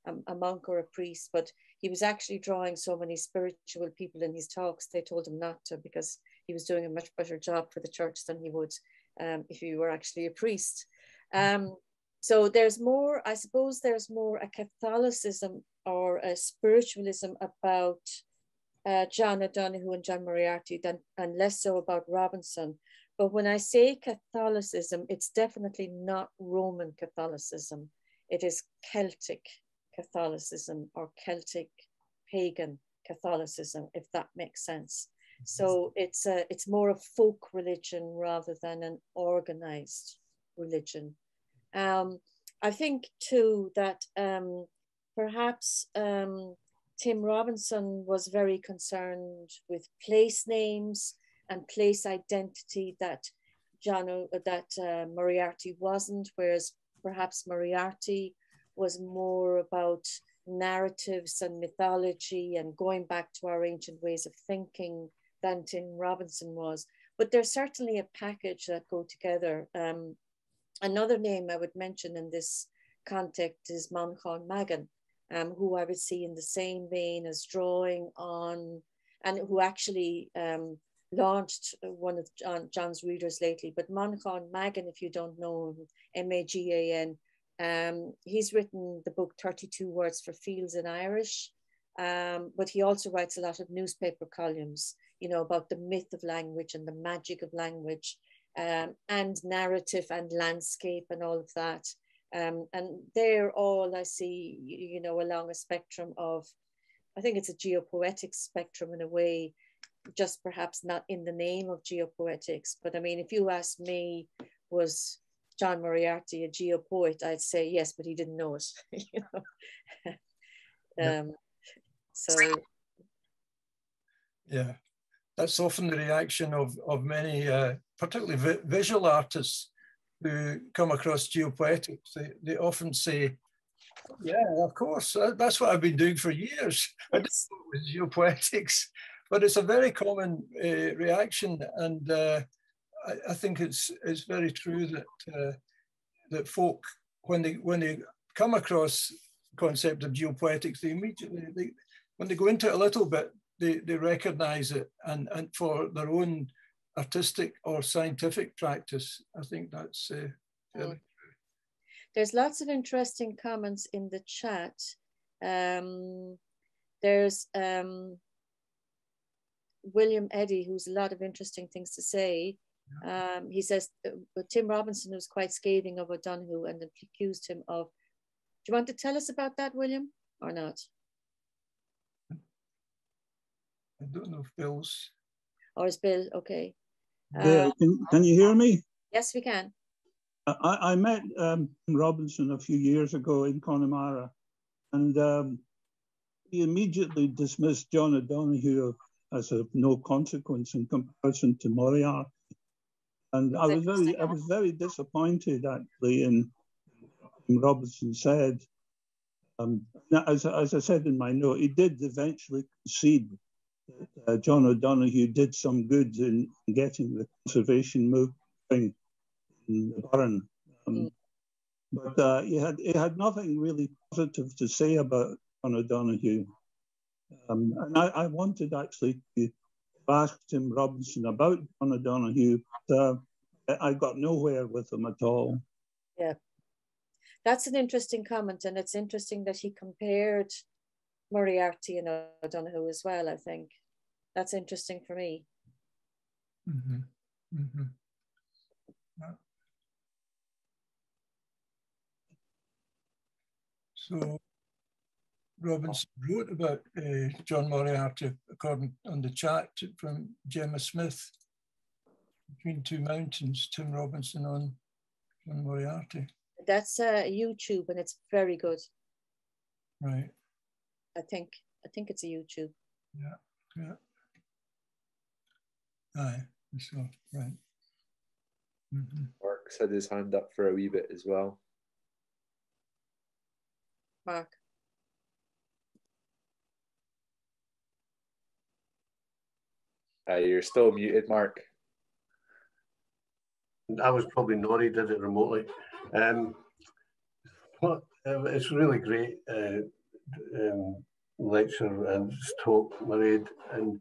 a, a monk or a priest, but he was actually drawing so many spiritual people in his talks, they told him not to because he was doing a much better job for the church than he would um, if he were actually a priest. Um, so there's more, I suppose there's more a Catholicism or a spiritualism about uh, John O'Donohue and John Moriarty than, and less so about Robinson. But when I say Catholicism, it's definitely not Roman Catholicism. It is Celtic Catholicism or Celtic pagan Catholicism, if that makes sense. So it's a, it's more a folk religion rather than an organized religion. Um, I think too that um, perhaps um, Tim Robinson was very concerned with place names and place identity that John that uh, Moriarty wasn't, whereas perhaps Moriarty was more about narratives and mythology and going back to our ancient ways of thinking than Tim Robinson was. But there's certainly a package that go together. Um, another name I would mention in this context is Manchán Magan, um, who I would see in the same vein as drawing on, and who actually um, launched one of John, John's readers lately. But Manchán Magan, if you don't know him, M A G A N, um, he's written the book 32 Words for Fields in Irish, um, but he also writes a lot of newspaper columns, you know, about the myth of language and the magic of language um, and narrative and landscape and all of that. Um, and they're all, I see, you know, along a spectrum of, I think it's a geopoetic spectrum in a way, just perhaps not in the name of geopoetics. But I mean, if you ask me, was John Moriarty a geopoet? I'd say yes, but he didn't know it. [laughs] you know? um, so. Yeah, that's often the reaction of, of many, uh, particularly vi visual artists who come across geopoetics. They, they often say, yeah, of course, that's what I've been doing for years. I didn't know it was geopoetics, but it's a very common uh, reaction. And uh, I, I, think it's, it's very true that, uh, that folk, when they, when they come across concept of geopoetics, they immediately, they, when they go into it a little bit, they, they recognize it and, and for their own artistic or scientific practice. I think that's uh, mm. There's lots of interesting comments in the chat. Um, there's um, William Eddy, who's a lot of interesting things to say. Um, he says uh, Tim Robinson was quite scathing of O'Donohue and accused him of. Do you want to tell us about that, William, or not? I don't know if Bill's. Or is Bill okay? Yeah, uh, can, can you hear me? Yes, we can. I, I met um, Robinson a few years ago in Connemara, and um, he immediately dismissed John O'Donohue as of no consequence in comparison to Moriarty. And I was very, I was very disappointed actually in, in Robinson said. Um, as, as I said in my note, he did eventually concede uh, John O'Donohue did some good in getting the conservation moving in the Burren. Um, mm. But uh, he, had, he had nothing really positive to say about John O'Donohue. Um, and I, I, wanted actually to ask Tim Robinson about John O'Donohue, but uh, I got nowhere with him at all. Yeah, that's an interesting comment. And it's interesting that he compared Moriarty and O'Donohue as well, I think. That's interesting for me. Mm-hmm. Mm-hmm. Yeah. So Robinson wrote about uh, John Moriarty, according on the chat from Gemma Smith, Between Two Mountains, Tim Robinson on John Moriarty. That's uh, YouTube and it's very good. Right. I think I think it's a YouTube. Yeah, yeah. Aye, so right. Mm-hmm. Mark's had his hand up for a wee bit as well. Mark. Uh, you're still muted, Mark. I was probably Norrie did it remotely. Um, but uh, it's really great. Uh, um, lecture and talk, Mairead. And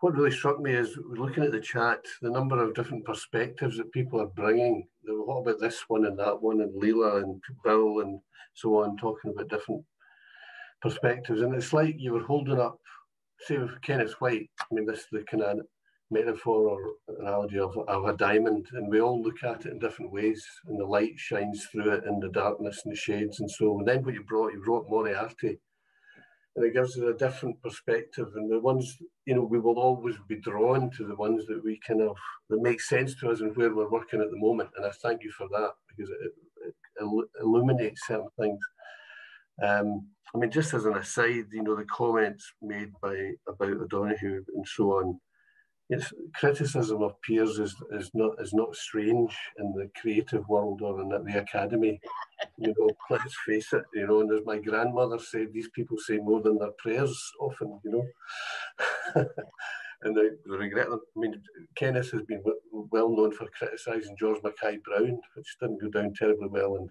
what really struck me is looking at the chat, the number of different perspectives that people are bringing. What about this one and that one, and Leela and Bill and so on, talking about different perspectives. And it's like you were holding up, say, with Kenneth White. I mean, this is the kind of metaphor or analogy of, of a diamond, and we all look at it in different ways, and the light shines through it in the darkness and the shades and so on. And then what you brought, you brought Moriarty, and it gives us a different perspective. And the ones, you know, we will always be drawn to the ones that we kind of that make sense to us and where we're working at the moment. And I thank you for that because it, it illuminates certain things. Um, I mean, just as an aside, you know, the comments made by about O'Donohue and so on. It's, criticism of peers is, is not is not strange in the creative world or in the academy. You know, [laughs] let's face it. You know, and as my grandmother said, these people say more than their prayers often. You know, [laughs] and I regret them. I mean, Kenneth has been well known for criticising George Mackay Brown, which didn't go down terribly well in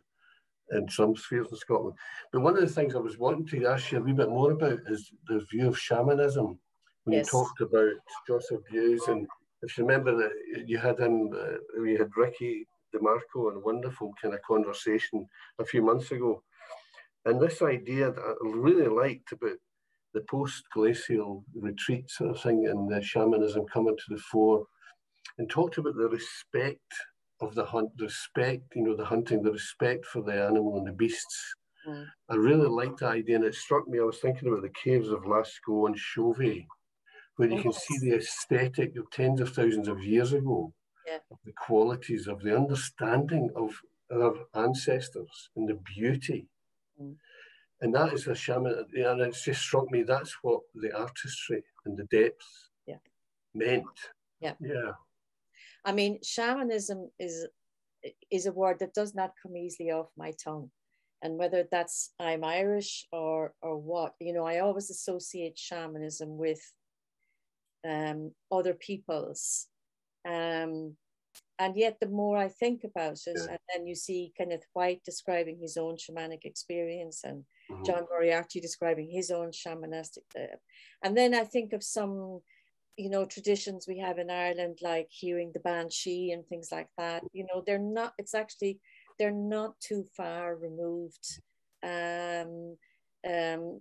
in some spheres in Scotland. But one of the things I was wanting to ask you a wee bit more about is the view of shamanism. When yes. you talked about Joseph Beuys, and if you remember that you had him, uh, you had Ricky Demarco and a wonderful kind of conversation a few months ago. And this idea that I really liked about the post-glacial retreat sort of thing and the shamanism coming to the fore and talked about the respect of the hunt, the respect, you know, the hunting, the respect for the animal and the beasts. Mm. I really liked the idea, and it struck me. I was thinking about the caves of Lascaux and Chauvet, where you can see the aesthetic of tens of thousands of years ago, yeah. of the qualities of the understanding of our ancestors and the beauty. Mm. And that is a shaman, and it's just struck me that's what the artistry and the depth yeah. meant. Yeah. Yeah. I mean, shamanism is is a word that does not come easily off my tongue. And whether that's I'm Irish or or what, you know, I always associate shamanism with um, other peoples. Um, and yet, the more I think about it, yeah. and then you see Kenneth White describing his own shamanic experience, and mm-hmm. John Moriarty describing his own shamanistic, uh, and then I think of some you know traditions we have in Ireland like hearing the banshee and things like that you know they're not it's actually they're not too far removed. Um um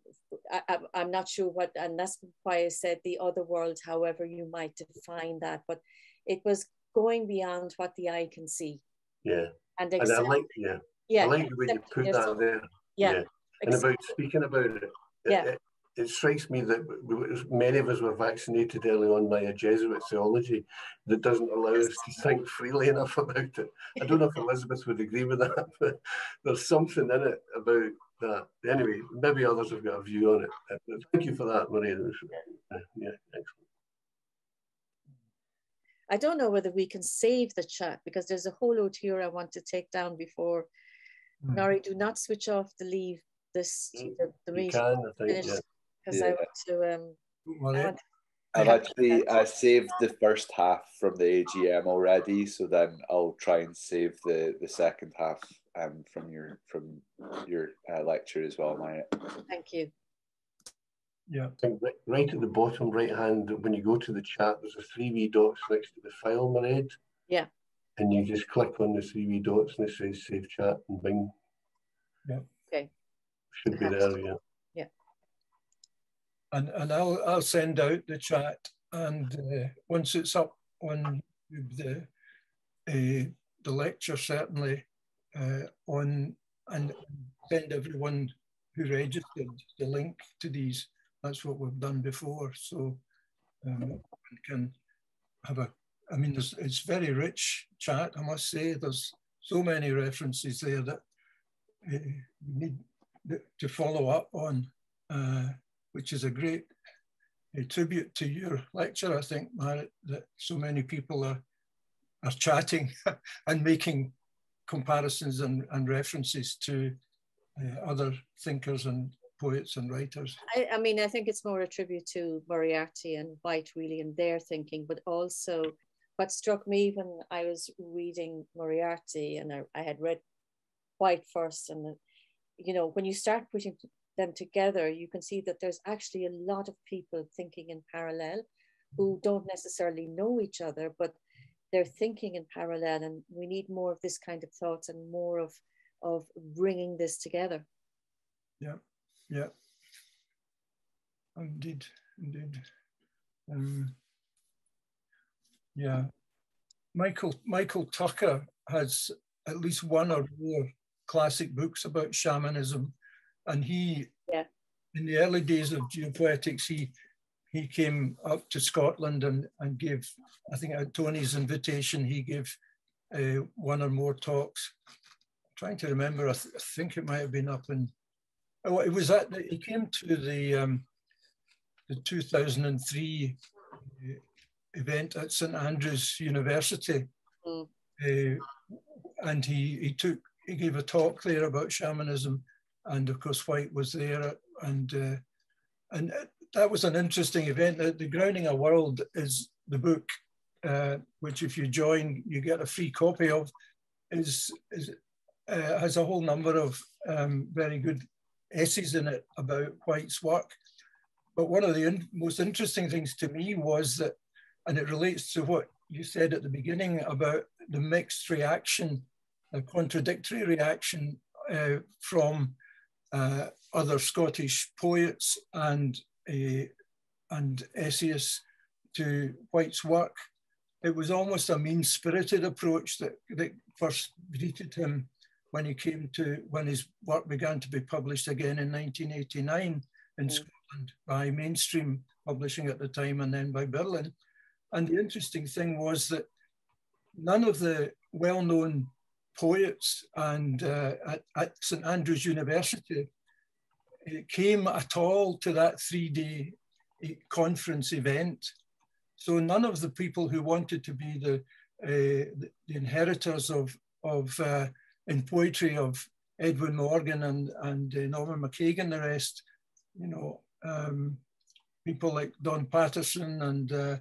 I, i'm not sure what and that's why i said the other world however you might define that but it was going beyond what the eye can see. Yeah. And, and I like yeah. Yeah I like the way you put that there. Yeah, yeah. and about speaking about it yeah. it, it strikes me that many of us were vaccinated early on by a Jesuit theology that doesn't allow us to think freely [laughs] enough about it. I don't know if Elizabeth would agree with that, [laughs] but there's something in it about that. Anyway, maybe others have got a view on it. Uh, thank you for that, Maria. Yeah, excellent. I don't know whether we can save the chat because there's a whole lot here I want to take down before. Mm. Norrie, do not switch off the leave this hmm. the, the meeting. Can, I think, yeah because yeah. I want to. Um, well, I want I've actually I saved the first half from the AGM already, so then I'll try and save the the second half um from your from your uh, lecture as well, Maya. Thank you. Yeah, right, right at the bottom right hand, when you go to the chat, there's a three wee dots next to the file, Mairead. Yeah. And you just click on the three wee dots and it says save chat and bing. Yeah. Okay. Should be there, yeah and and I'll I'll send out the chat, and uh, once it's up on the uh, the lecture, certainly uh, on and send everyone who registered the link to these. That's what we've done before, so um, can have a. I mean, it's very rich chat. I must say, there's so many references there that uh, need to follow up on. Which is a great a tribute to your lecture, I think, Mairead, that so many people are, are chatting [laughs] and making comparisons and, and references to uh, other thinkers and poets and writers. I, I, mean, I think it's more a tribute to Moriarty and White, really, in their thinking, but also what struck me when I was reading Moriarty and I, I had read White first, and you know, when you start putting them together, you can see that there's actually a lot of people thinking in parallel who don't necessarily know each other, but they're thinking in parallel. And we need more of this kind of thoughts and more of, of bringing this together. Yeah, yeah. Indeed, indeed. Um, Yeah. Michael Michael Tucker has at least one or more classic books about shamanism, and he yeah. in the early days of geopoetics he he came up to Scotland and and gave I think at Tony's invitation he gave uh, one or more talks. I'm trying to remember, I, th I, think it might have been up in. Oh, it was at the, he came to the um, the 2003 uh, event at St Andrews University, mm. uh, and he he took he gave a talk there about shamanism, and of course White was there, and uh, and that was an interesting event. The, the Grounding a World is the book, uh, which if you join, you get a free copy of, is, is uh, has a whole number of um, very good essays in it about White's work. But one of the in most interesting things to me was that, and it relates to what you said at the beginning about the mixed reaction, the contradictory reaction uh, from uh, other Scottish poets and uh, and essayists to White's work. It was almost a mean-spirited approach that, that first greeted him when he came to, when his work began to be published again in 1989 in mm. Scotland by mainstream publishing at the time and then by Birlinn. And the interesting thing was that none of the well-known poets and uh, at, at St Andrews University came at all to that three-day conference event. So none of the people who wanted to be the, uh, the, inheritors of, of uh, in poetry of Edwin Morgan and, and uh, Norman MacCaig the rest, you know, um, people like Don Paterson and uh,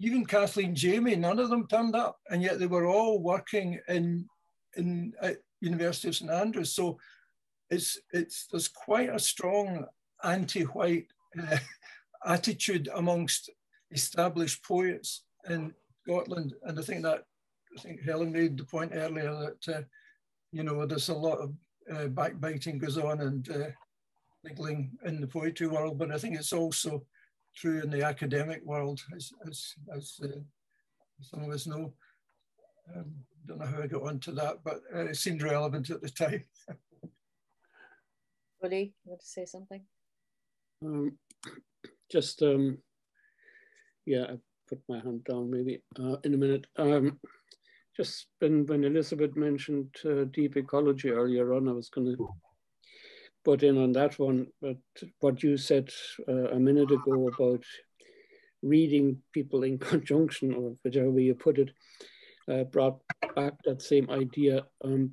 even Kathleen Jamie, none of them turned up, and yet they were all working in in at University of St Andrews. So it's it's there's quite a strong anti-white uh, [laughs] attitude amongst established poets in Scotland, and I think that I think Helen made the point earlier that uh, you know there's a lot of uh, backbiting goes on and uh, niggling in the poetry world, but I think it's also true in the academic world, as as, as uh, some of us know. Um, don't know how I got onto that, but uh, it seemed relevant at the time. [laughs] Woody, you want to say something? Um, just, um, yeah, I put my hand down maybe uh, in a minute. Um, just when, when Elizabeth mentioned uh, deep ecology earlier on, I was going to put in on that one. But what you said uh, a minute ago about reading people in [laughs] conjunction, or whichever way you put it, uh, brought back that same idea. Um,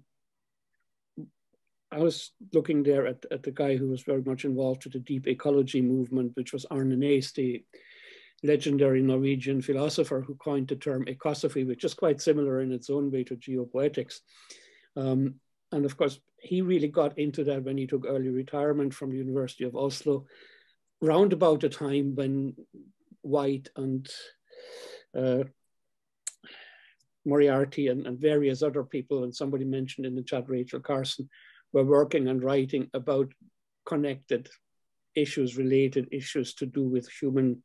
I was looking there at, at the guy who was very much involved with the deep ecology movement, which was Arne Naess, the legendary Norwegian philosopher who coined the term ecosophy, which is quite similar in its own way to geopoetics. Um, and of course, he really got into that when he took early retirement from the University of Oslo, round about the time when White and uh, Moriarty and, and, various other people, and somebody mentioned in the chat Rachel Carson, we're working and writing about connected issues, related issues to do with human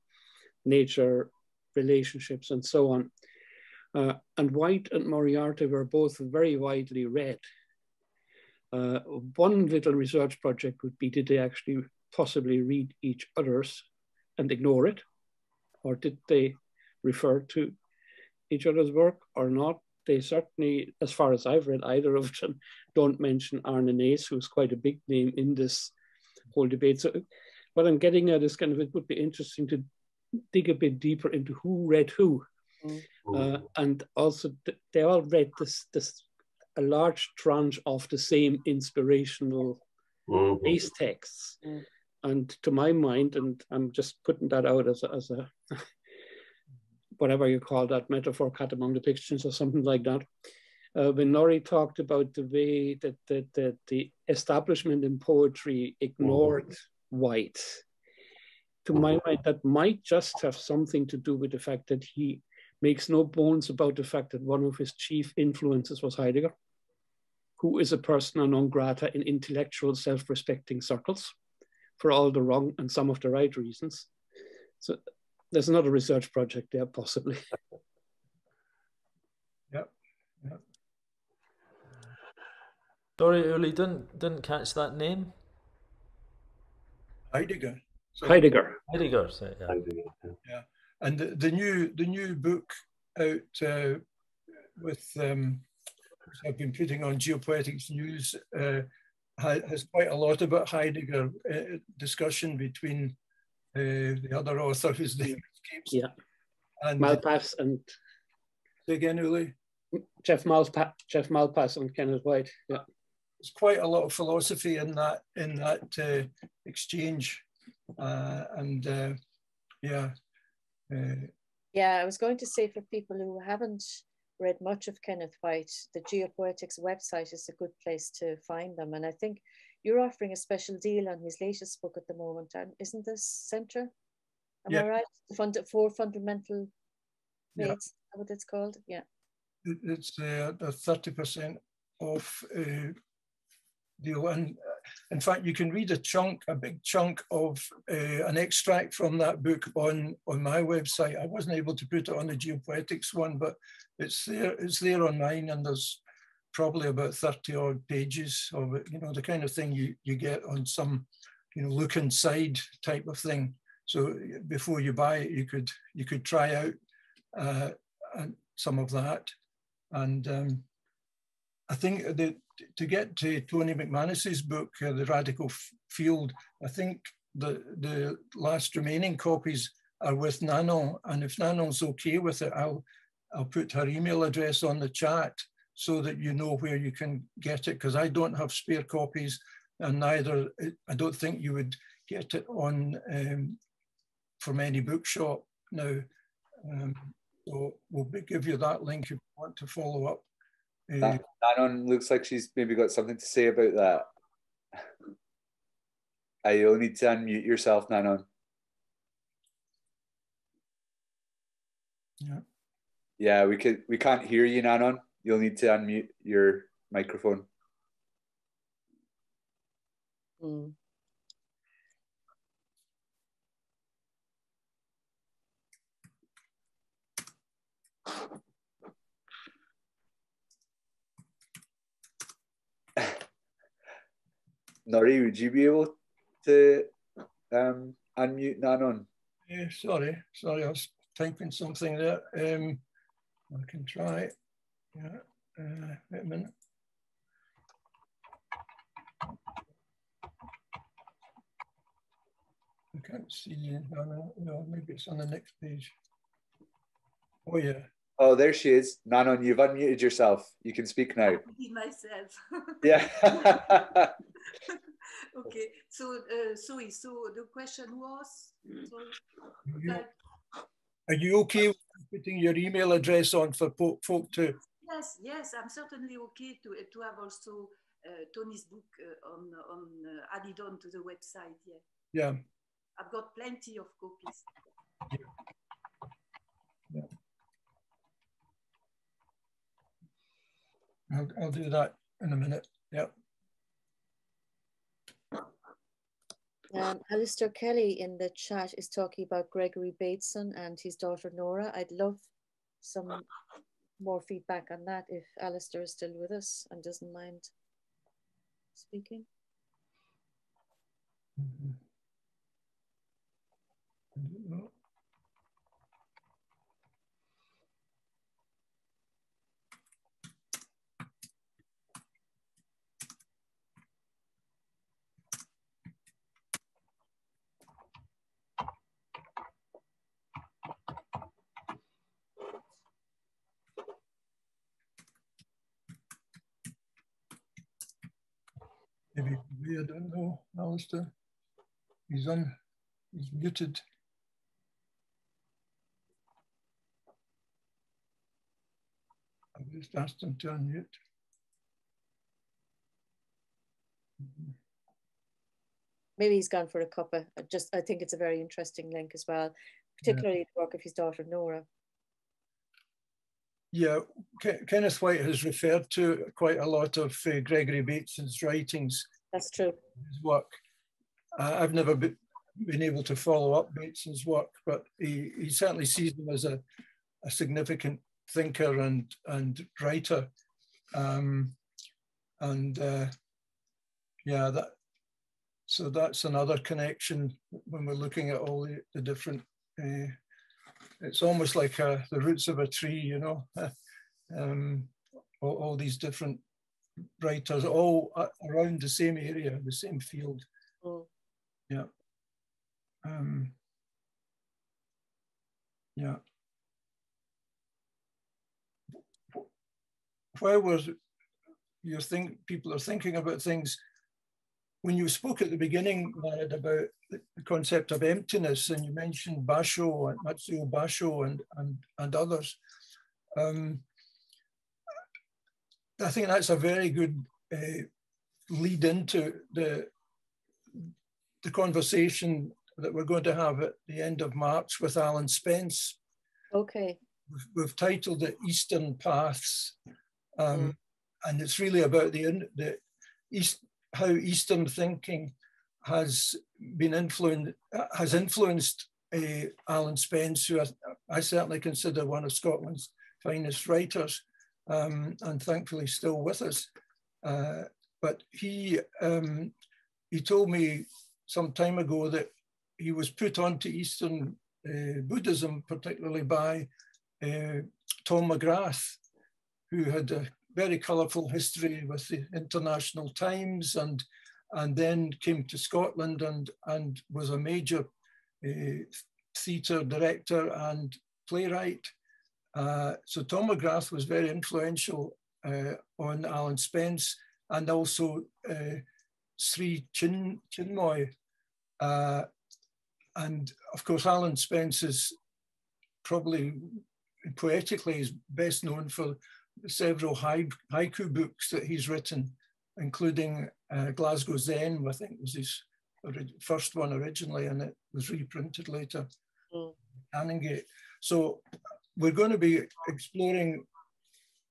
nature, relationships, and so on. Uh, and White and Moriarty were both very widely read. Uh, one little research project would be did they actually possibly read each other's and ignore it? Or did they refer to each other's work or not? they certainly, as far as I've read either of them, [laughs] don't mention Arne Naess, who's quite a big name in this whole debate. So what I'm getting at is kind of, it would be interesting to dig a bit deeper into who read who. Mm. Uh, and also they all read this, this a large tranche of the same inspirational mm. base texts. Mm. And to my mind, and I'm just putting that out as a, as a [laughs] whatever you call that metaphor, cat among the pictures or something like that. Uh, when Norrie talked about the way that, that, that the establishment in poetry ignored mm-hmm. white, to my mind, that might just have something to do with the fact that he makes no bones about the fact that one of his chief influences was Heidegger, who is a persona non grata in intellectual, self respecting circles for all the wrong and some of the right reasons. So there's not a research project yet, possibly. [laughs] Yep. Sorry, Uli, didn't didn't catch that name. Heidegger. Heidegger. Heidegger. So, yeah. Heidegger. Yeah. And the, the, new the new book out uh, with um, I've been putting on Geopoetics News uh, has quite a lot about Heidegger uh, discussion between the other author whose name escapes. Yeah. And Malpas and again, Uli. Jeff Malpas, Jeff Malpas and Kenneth White. Yeah. There's quite a lot of philosophy in that in that uh, exchange, uh, and uh, yeah. Uh, yeah, I was going to say for people who haven't read much of Kenneth White, the Geopoetics website is a good place to find them. And I think you're offering a special deal on his latest book at the moment, and isn't this Centra? Am yeah. I right? Fund four fundamental faiths, yeah. what it's called? Yeah. It's uh, a 30% off uh, deal. And uh, in fact, you can read a chunk, a big chunk of uh, an extract from that book on, on my website. I wasn't able to put it on the geopoetics one, but it's there, it's there on mine and there's probably about 30 odd pages of it, you know, the kind of thing you, you get on some, you know, look inside type of thing. So before you buy it, you could, you could try out uh, some of that. And um, I think that to get to Tony McManus's book, uh, The Radical Field, I think the, the last remaining copies are with Nanon. And if Nanon's okay with it, I'll, I'll put her email address on the chat so that you know where you can get it, because I don't have spare copies and neither, I don't think you would get it on um, from any bookshop now. Um, so we'll give you that link if you want to follow up. Uh, Nanon looks like she's maybe got something to say about that. Uh, you'll need to unmute yourself, Nanon. Yeah. Yeah, we could we can't hear you, Nanon. You'll need to unmute your microphone. Mm. [laughs] Norrie, would you be able to um, unmute Nanon? Yeah, sorry, sorry, I was typing something there. Um, I can try. Yeah, uh, wait a minute. I can't see. No, no, no, maybe it's on the next page. Oh yeah, Oh, there she is. Nanon, you've unmuted yourself. You can speak now. myself. [laughs] yeah. [laughs] okay. So, uh, sorry. So the question was. Sorry, are you okay with putting your email address on for folk to? Yes, yes, I'm certainly okay to to have also uh, Tony's book uh, on on uh, added on to the website. Yeah. Yeah. I've got plenty of copies. Yeah. yeah. I'll, I'll do that in a minute. Yep. Um, Alistair Kelly in the chat is talking about Gregory Bateson and his daughter Nora. I'd love some more feedback on that if Alistair is still with us and doesn't mind speaking. Mm -hmm. Maybe I don't know, Alistair. He's on, he's muted. I just asked him to unmute. Maybe he's gone for a cuppa. I just I think it's a very interesting link as well, particularly yeah. the work of his daughter Nora. Yeah, Kenneth White has referred to quite a lot of uh, Gregory Bateson's writings. That's true. His work. Uh, I've never be, been able to follow up Bateson's work, but he, he certainly sees him as a, a significant thinker and, and writer. Um, and uh, yeah, that so that's another connection when we're looking at all the, the different. Uh, it's almost like uh, the roots of a tree, you know. [laughs] um, all, all, these different writers, all around the same area, the same field. Mm. Yeah. Um, yeah. Where was you think people are thinking about things? When you spoke at the beginning, about the concept of emptiness, and you mentioned Basho and Matsuo Basho and, and, and others, um, I think that's a very good uh, lead into the the conversation that we're going to have at the end of March with Alan Spence. Okay. We've, we've titled it Eastern Paths, um, mm. and it's really about the the East how Eastern thinking has been influenced has influenced uh, Alan Spence, who I, I, certainly consider one of Scotland's finest writers, um, and thankfully still with us. Uh, but he um, he told me some time ago that he was put onto Eastern uh, Buddhism, particularly by uh, Tom McGrath, who had a very colourful history with the International Times and and then came to Scotland and, and was a major uh, theatre director and playwright. Uh, so Tom McGrath was very influential uh, on Alan Spence and also uh, Sri Chin, Chinmoy, uh, and of course, Alan Spence is probably poetically is best known for several haiku books that he's written, including uh, Glasgow Zen, I think was his first one originally, and it was reprinted later, mm. So we're going to be exploring,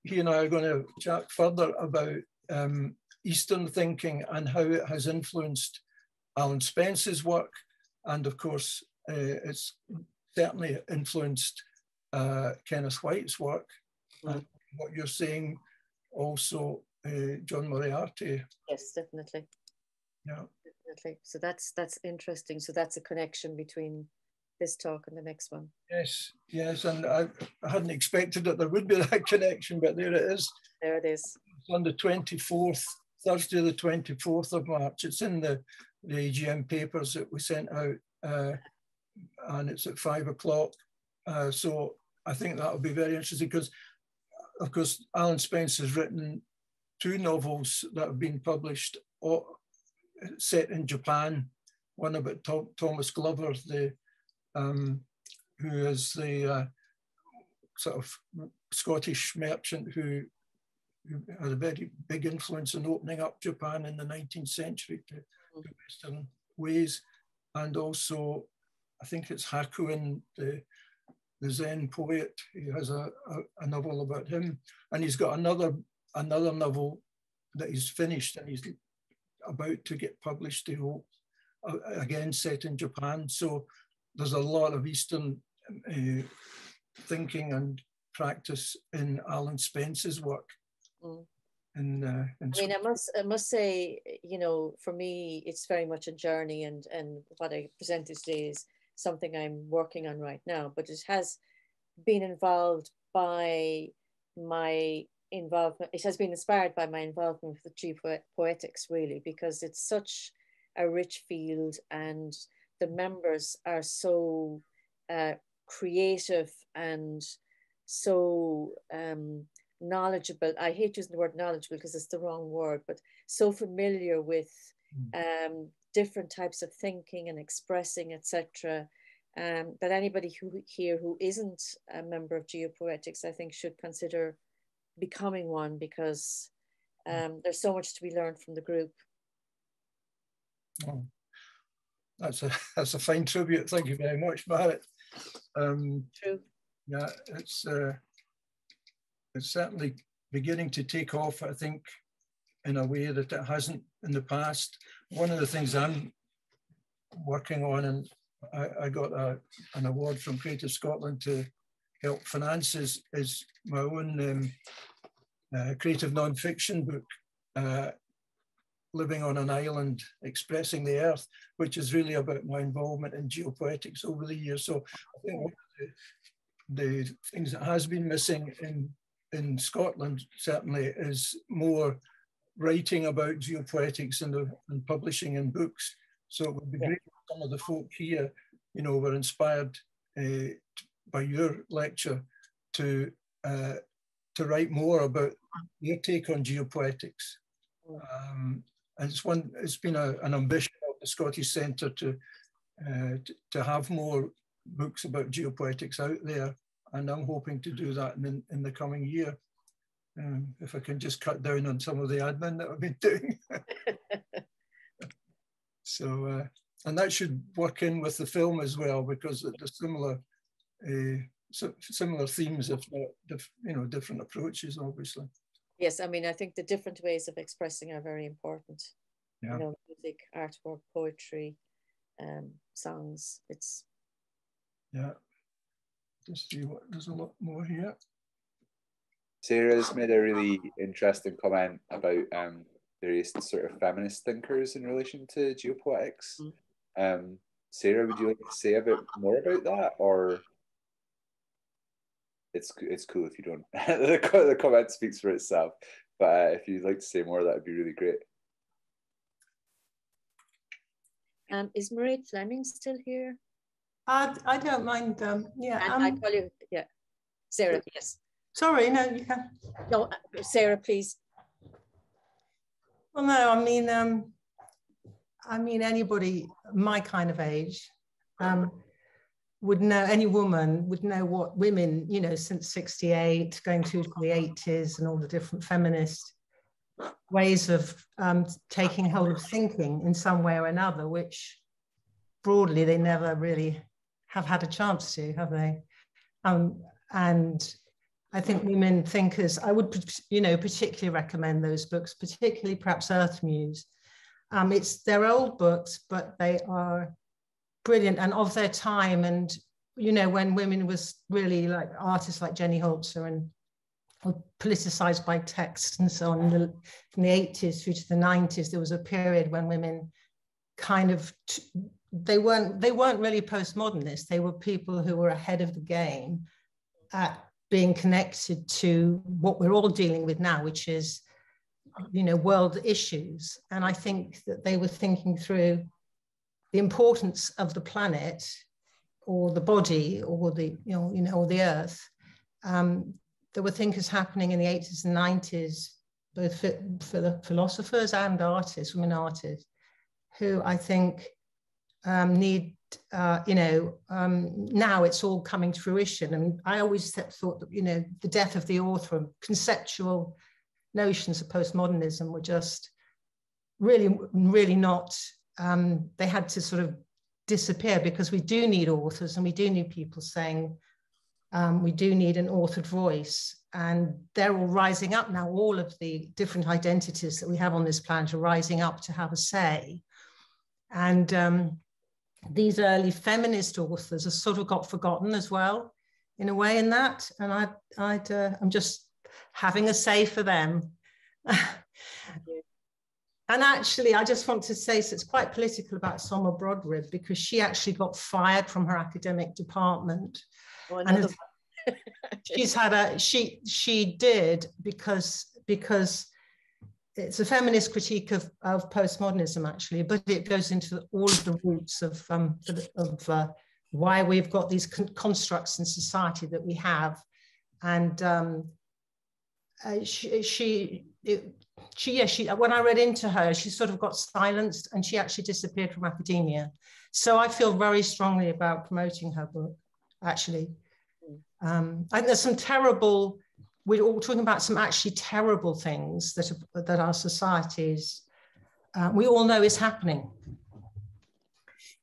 he and I are going to chat further about um, Eastern thinking and how it has influenced Alan Spence's work. And of course, uh, it's certainly influenced uh, Kenneth White's work. Mm. What you're saying also, uh, John Moriarty. Yes, definitely. Yeah. Definitely. So that's that's interesting. So that's a connection between this talk and the next one. Yes, yes, and I, I hadn't expected that there would be [laughs] that connection, but there it is. There it is. It's on the 24th Thursday, the 24th of March. It's in the, the AGM papers that we sent out, uh, and it's at five o'clock. Uh, so I think that will be very interesting because, of course, Alan Spence has written two novels that have been published set in Japan. One about Tom, Thomas Glover, the um, who is the uh, sort of Scottish merchant who had a very big influence in opening up Japan in the 19th century to, to Western ways. And also, I think it's Hakuin, the, the Zen poet. He has a, a, a, novel about him. And he's got another, another novel that he's finished and he's about to get published, he hopes, uh, again set in Japan. So there's a lot of Eastern uh, thinking and practice in Alan Spence's work. Mm. And, uh, and I mean, I must, I must say, you know, for me, it's very much a journey, and and what I presented today is something I'm working on right now. But it has been involved by my involvement. It has been inspired by my involvement with the G Poetics, really, because it's such a rich field, and the members are so uh, creative and so um, knowledgeable. I hate using the word knowledgeable because it's the wrong word, but so familiar with hmm. um, different types of thinking and expressing, etc. Um, that anybody who here who isn't a member of geopoetics, I think, should consider becoming one because hmm. um, there's so much to be learned from the group. Oh, that's a [laughs] that's a fine tribute. Thank you very much, Barrett. Um, True. Yeah, it's. Uh, it's certainly beginning to take off, I think, in a way that it hasn't in the past. One of the things I'm working on, and I, I got a, an award from Creative Scotland to help finances, is my own um, uh, creative non-fiction book. uh, living on an island, expressing the earth, which is really about my involvement in geopoetics over the years. So I think one of the, the things that has been missing in, in Scotland certainly is more writing about geopoetics and, and publishing in books. So it would be great if some of the folk here, you know, were inspired uh, by your lecture to uh, to write more about your take on geopoetics. Um, and it's one. It's been a, an ambition of the Scottish Centre to, uh, to, to have more books about geopoetics out there, and I'm hoping to do that in in the coming year. Um, if I can just cut down on some of the admin that I've been doing. [laughs] so, uh, and that should work in with the film as well because the similar, uh, so similar themes, if not, you know, different approaches, obviously. Yes, I mean, I think the different ways of expressing are very important. Yeah. You know, music, artwork, poetry, um, songs. It's yeah. Just see what there's a lot more here. Sarah's made a really interesting comment about um, various sort of feminist thinkers in relation to geopoetics. Mm. Um, Sarah, would you like to say a bit more about that, or it's it's cool if you don't. [laughs] the, the comment speaks for itself, but uh, if you'd like to say more, that would be really great. Um, is Marie Fleming still here? I, I don't mind. Um, yeah, and um, I call you. Yeah, Sarah. Yes. Sorry, no, you can. No, Sarah, please. Well, no, I mean, um, I mean, anybody my kind of age um, would know, any woman would know what women, you know, since 68, going through to the 80s and all the different feminist ways of um, taking hold of thinking in some way or another, which broadly they never really have had a chance to, have they? Um, and I think women thinkers, I would, you know, particularly recommend those books, particularly perhaps Earth Muse. Um, it's they're old books, but they are brilliant and of their time. And you know, when women was really like artists like Jenny Holzer and politicized by text and so on, the, from the 80s through to the 90s, there was a period when women kind of they weren't they weren't really postmodernists. They were people who were ahead of the game at being connected to what we're all dealing with now, which is, you know, world issues. And I think that they were thinking through the importance of the planet or the body or the, you know, you know, or the earth. Um, there were thinkers happening in the 80s and 90s, both for, for the philosophers and artists, women artists, who I think um, need uh, you know, um, now it's all coming to fruition. I I always thought that, you know, the death of the author and conceptual notions of postmodernism were just really, really not, um, they had to sort of disappear because we do need authors and we do need people saying, um, we do need an authored voice. And they're all rising up now. All of the different identities that we have on this planet are rising up to have a say. And um, these early feminist authors have sort of got forgotten as well, in a way, in that. And I, I'd, uh, I'm just having a say for them. [laughs] and actually, I just want to say, so it's quite political about Somer Brodribb because she actually got fired from her academic department. Oh, and [laughs] she's had a she she did because because it's a feminist critique of, of postmodernism, actually, but it goes into all of the roots of, um, of uh, why we've got these con constructs in society that we have. And um, uh, she, she, it, she, yeah, she, when I read into her, she sort of got silenced and she actually disappeared from academia. So I feel very strongly about promoting her book, actually. Um, I think there's some terrible we're all talking about some actually terrible things that, are, that our societies, uh, we all know is happening.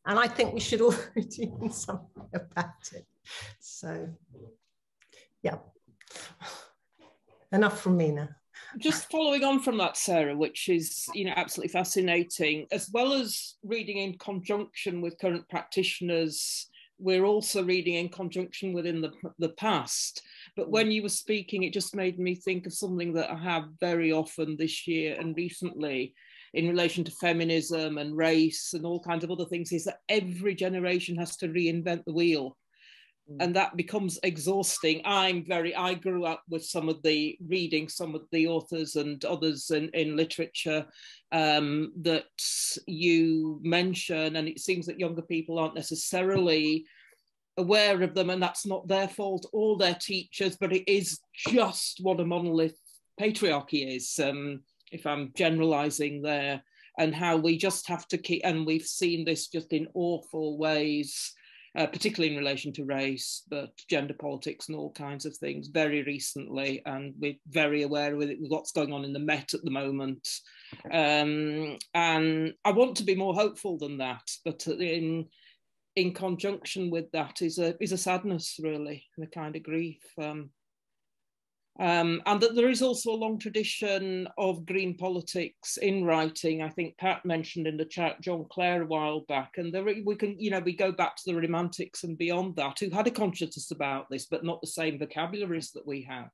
And I think we should all be doing something about it. So, yeah. Enough from me now. Just following on from that, Sarah, which is you know absolutely fascinating, as well as reading in conjunction with current practitioners, we're also reading in conjunction within the, the past But when you were speaking, it just made me think of something that I have very often this year and recently in relation to feminism and race and all kinds of other things is that every generation has to reinvent the wheel. Mm. and that becomes exhausting. I'm very i grew up with some of the reading some of the authors and others in, in literature um, that you mention. And it seems that younger people aren't necessarily aware of them and that's not their fault or their teachers but it is just what a monolith patriarchy is um, if i'm generalizing there and how we just have to keep and we've seen this just in awful ways uh, particularly in relation to race, but gender politics and all kinds of things very recently. And we're very aware of what's going on in the Met at the moment. Um, and I want to be more hopeful than that, but in in conjunction with that is a is a sadness really and a kind of grief. Um, um, and that there is also a long tradition of green politics in writing. I think Pat mentioned in the chat John Clare a while back, and there, we can, you know, we go back to the Romantics and beyond that, who had a consciousness about this, but not the same vocabularies that we have.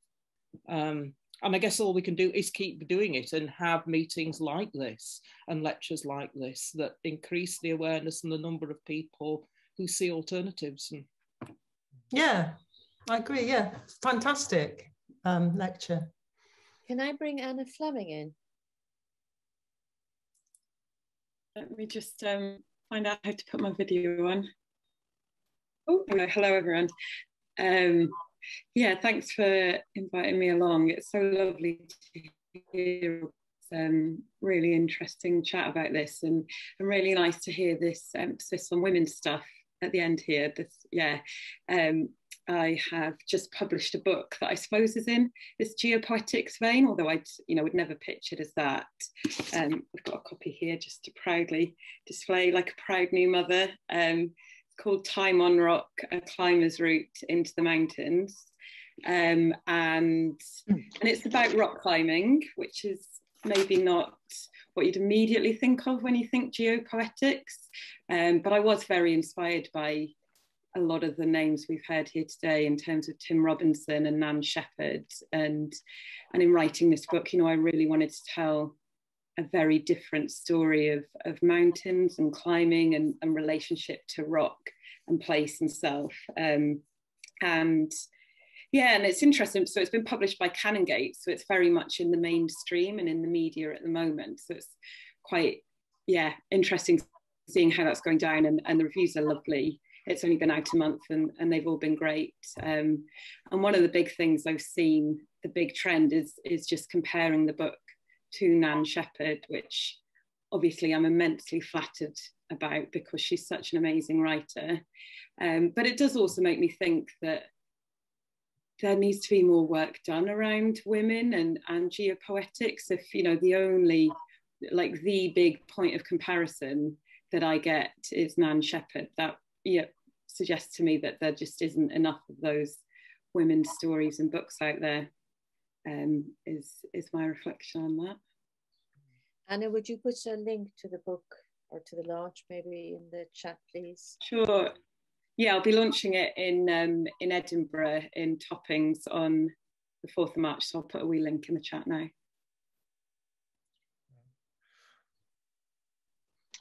Um, and I guess all we can do is keep doing it and have meetings like this and lectures like this that increase the awareness and the number of people who see alternatives. And... Yeah, I agree. Yeah, fantastic um, lecture. Can I bring Anna Fleming in? Let me just um, find out how to put my video on. Oh, hello, hello everyone. Um, yeah, thanks for inviting me along. It's so lovely to hear um, really interesting chat about this and, and really nice to hear this emphasis on women's stuff at the end here. This, yeah, um, I have just published a book that I suppose is in this geopoetics vein, although I, you know, would never pitch it as that. Um, I've got a copy here just to proudly display, like a proud new mother. Um, it's called Time on Rock: A Climber's Route into the Mountains, um, and and it's about rock climbing, which is maybe not what you'd immediately think of when you think geopoetics. Um, but I was very inspired by a lot of the names we've heard here today in terms of Tim Robinson and Nan Shepherd. And, and in writing this book, you know, I really wanted to tell a very different story of, of mountains and climbing and, and relationship to rock and place and self. Um, and yeah, and it's interesting. So it's been published by Canongate, so it's very much in the mainstream and in the media at the moment. So it's quite, yeah, interesting seeing how that's going down, and, and the reviews are lovely it's only been out a month and, and they've all been great. Um, and one of the big things I've seen, the big trend is, is just comparing the book to Nan Shepherd, which obviously I'm immensely flattered about because she's such an amazing writer. Um, but it does also make me think that there needs to be more work done around women and, and geopoetics. If, you know, the only, like the big point of comparison that I get is Nan Shepherd, that yeah, suggests to me that there just isn't enough of those women's stories and books out there. Um, is is my reflection on that. Anna, would you put a link to the book or to the launch maybe in the chat, please? Sure. Yeah, I'll be launching it in um, in Edinburgh in Toppings on the 4th of March. So I'll put a wee link in the chat now.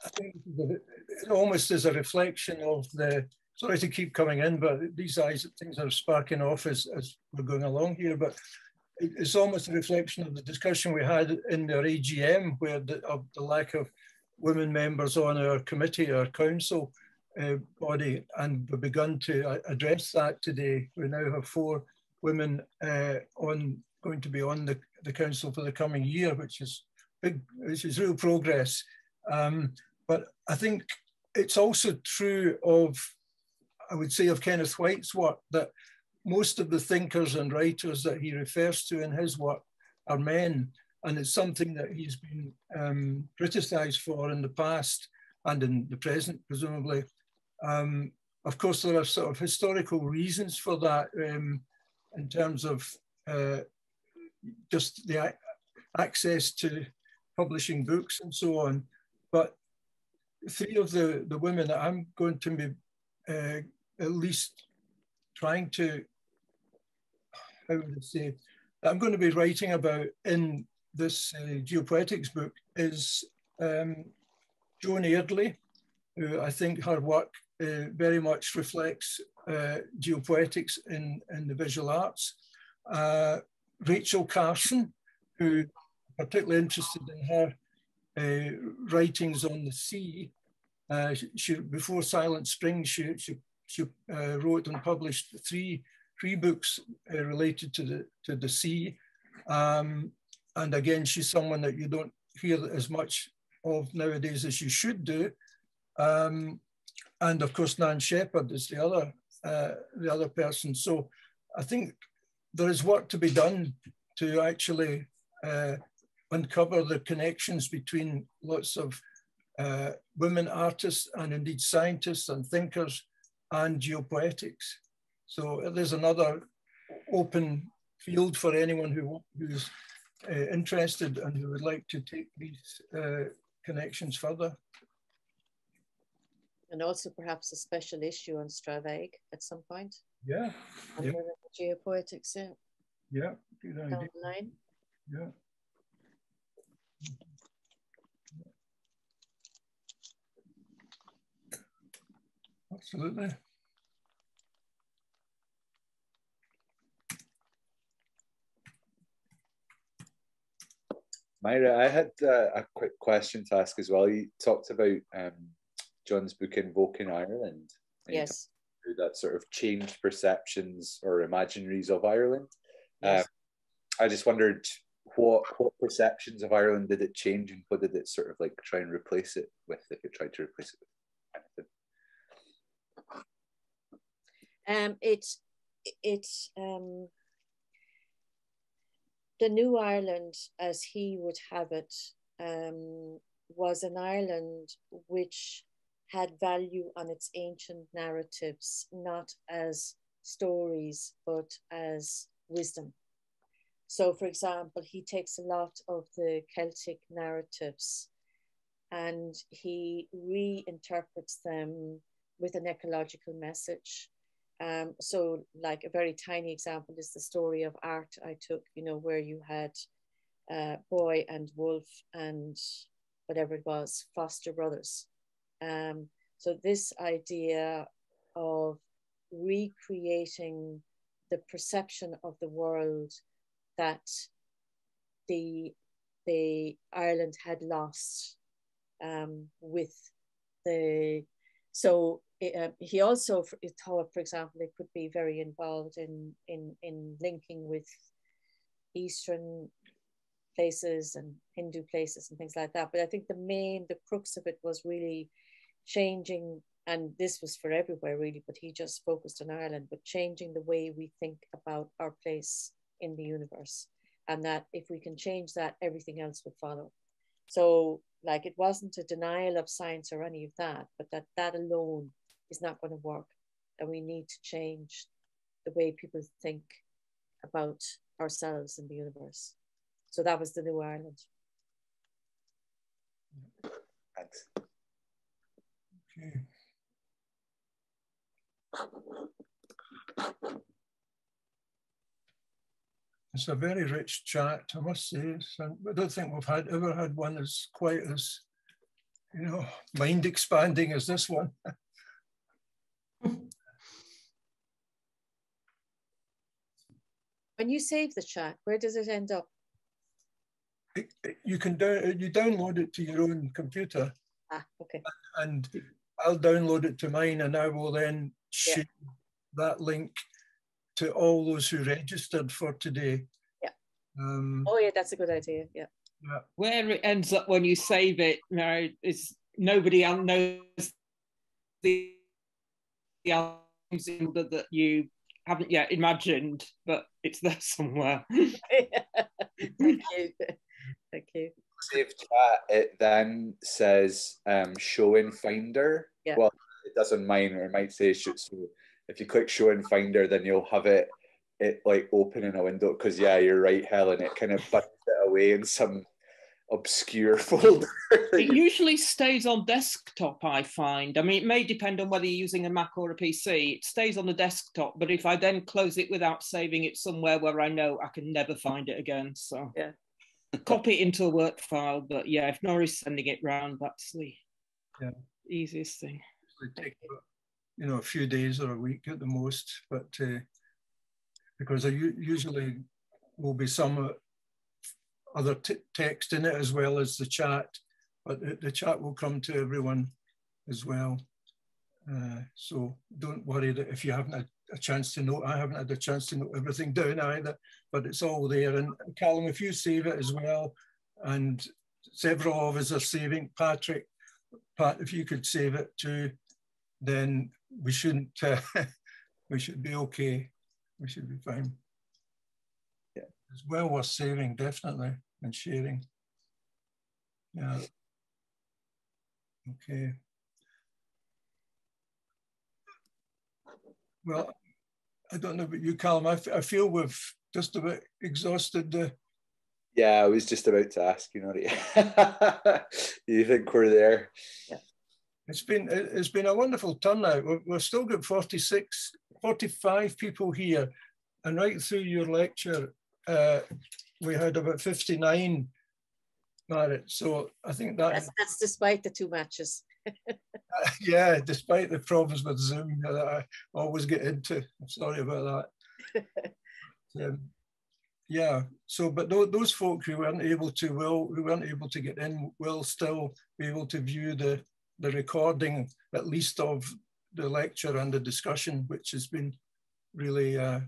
I think it almost is a reflection of the, sorry to keep coming in, but these eyes, things are sparking off as, as we're going along here, but it's almost a reflection of the discussion we had in our AGM where the, of the lack of women members on our committee, our council uh, body, and we've begun to uh, address that today. We now have four women uh, on going to be on the, the council for the coming year, which is big, which is real progress. Um, but I think it's also true of, I would say, of Kenneth White's work that most of the thinkers and writers that he refers to in his work are men. And it's something that he's been um, criticized for in the past and in the present, presumably. Um, of course, there are sort of historical reasons for that um, in terms of uh, just the access to publishing books and so on. But three of the, the women that I'm going to be uh, at least trying to how would I say, I'm going to be writing about in this uh, geopoetics book is um, Joan Eardley, who I think her work uh, very much reflects uh, geopoetics in, in the visual arts. Uh, Rachel Carson, who I'm particularly interested in her uh, writings on the sea. Uh, she, before Silent Spring, she, she, she wrote and published three, three books related to the, to the sea. Um, and again, she's someone that you don't hear as much of nowadays as you should do. Um, and of course, Nan Shepherd is the other, uh, the other person. So I think there is work to be done to actually uh, uncover the connections between lots of uh, women artists and indeed scientists and thinkers and geopoetics. So there's another open field for anyone who, who's uh, interested and who would like to take these uh, connections further. And also perhaps a special issue on Stravaig at some point. Yeah. And yeah. geopoetics, yeah. Yeah, good idea. Down the line. Yeah. Absolutely. Mairead, I had uh, a quick question to ask as well. You talked about um, John's book Invoking Ireland. Yes. That sort of changed perceptions or imaginaries of Ireland. Yes. Um, I just wondered what what perceptions of Ireland did it change and what did it sort of like try and replace it with if it tried to replace it with anything? Um, it's it's um, the new Ireland, as he would have it, um, was an Ireland which had value on its ancient narratives, not as stories, but as wisdom. So, for example, he takes a lot of the Celtic narratives and he reinterprets them with an ecological message. Um, so, like a very tiny example is the story of art I took, you know, where you had uh, boy and wolf and whatever it was, foster brothers. Um, so, this idea of recreating the perception of the world that the the Ireland had lost um, with the so uh, he also thought, for example, it could be very involved in in in linking with Eastern places and Hindu places and things like that. But I think the main the crux of it was really changing, and this was for everywhere really. But he just focused on Ireland, but changing the way we think about our place in the universe. And that if we can change that, everything else would follow. So, like, it wasn't a denial of science or any of that, but that that alone is not going to work. And we need to change the way people think about ourselves in the universe. So that was the new Ireland. Thanks. Okay. It's a very rich chat, I must say. I don't think we've had ever had one as quite as, you know, mind expanding as this one. [laughs] when you save the chat, where does it end up? You can do, you download it to your own computer. Ah, okay. And I'll download it to mine, and I will then share yeah. that link to all those who registered for today. Yeah. Um, oh yeah, that's a good idea. Yeah. yeah. Where it ends up when you save it, now is nobody else knows the the that, that you haven't yet imagined, but it's there [laughs] somewhere. [laughs] Thank you. Thank you. Save chat, it then says um, show in Finder. Yeah. Well, it doesn't mine, or it might say should so if you click show in Finder, then you'll have it it like open in a window. Because yeah, you're right, Helen. It kind of [laughs] buttons it away in some obscure [laughs] folder. it usually stays on desktop, I find. I mean, it may depend on whether you're using a Mac or a PC. It stays on the desktop, but if I then close it without saving it somewhere where I know I can never find it again. So yeah. copy it into a work file. But yeah, if Norrie's sending it round, that's the yeah. Easiest thing. Take, you know, a few days or a week at the most, but uh, because I usually will be some other text in it as well as the chat, but the, the chat will come to everyone as well. Uh, so don't worry that if you haven't had a chance to note, I haven't had a chance to note everything down either, but it's all there. And Callum, if you save it as well, and several of us are saving, Patrick, Pat, if you could save it too, then we shouldn't, [laughs] uh, we should be okay. We should be fine Yeah. it's well worth saving, definitely, and sharing. Yeah. Okay. Well, I don't know about you, Callum. I, I feel we've just about exhausted the. Yeah, I was just about to ask you, Norrie. [laughs] you think we're there? Yeah. It's been it's been a wonderful turnout. We've, we've still got 46, 45 people here, and right through your lecture, uh, we had about 59 married. So I think that that's, that's despite the two matches. uh, [laughs] [laughs] yeah, despite the problems with Zoom that I always get into. I'm sorry about that. um, yeah. So, but th those folk who weren't able to will who weren't able to get in will still be able to view the the recording at least of the lecture and the discussion, which has been really uh,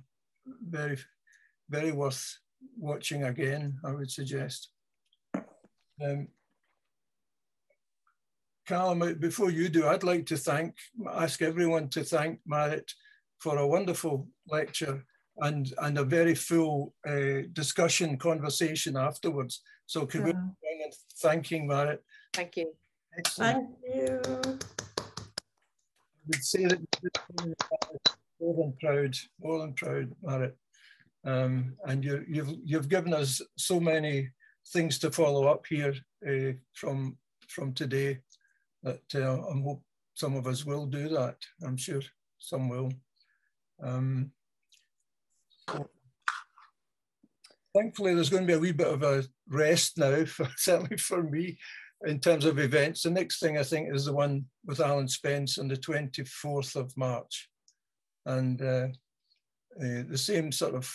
very very worth watching again, I would suggest. Um, Callum, uh, before you do, I'd like to thank, ask everyone to thank Mairead for a wonderful lecture and, and a very full uh, discussion, conversation afterwards. So could yeah. we join in thanking Mairead? Thank you. Excellent. Thank you. I would say that more than proud, more than proud, Mairead. Um, and you, you've, you've given us so many things to follow up here uh, from, from today that uh, I hope some of us will do that. I'm sure some will. Um, so thankfully, there's going to be a wee bit of a rest now, [laughs] for, certainly for me, in terms of events. The next thing I think is the one with Alan Spence on the 24th of March. And uh, uh, the same sort of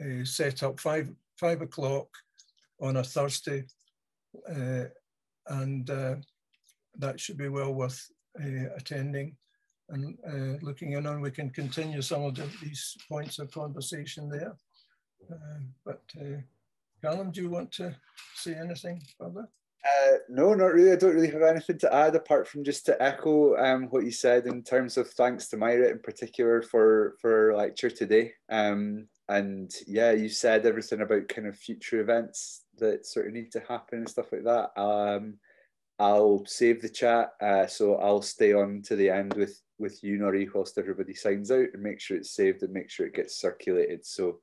uh, set up five five o'clock on a Thursday, uh, and uh, that should be well worth uh, attending and uh, looking in on. We can continue some of the, these points of conversation there. Uh, but Callum, do you want to say anything further? Uh, no, not really. I don't really have anything to add apart from just to echo um, what you said in terms of thanks to Mairead in particular for for her lecture today. Um, and yeah, you said everything about kind of future events that sort of need to happen and stuff like that. Um, I'll save the chat, uh, so I'll stay on to the end with with you, Norrie, whilst everybody signs out, and make sure it's saved and make sure it gets circulated. So,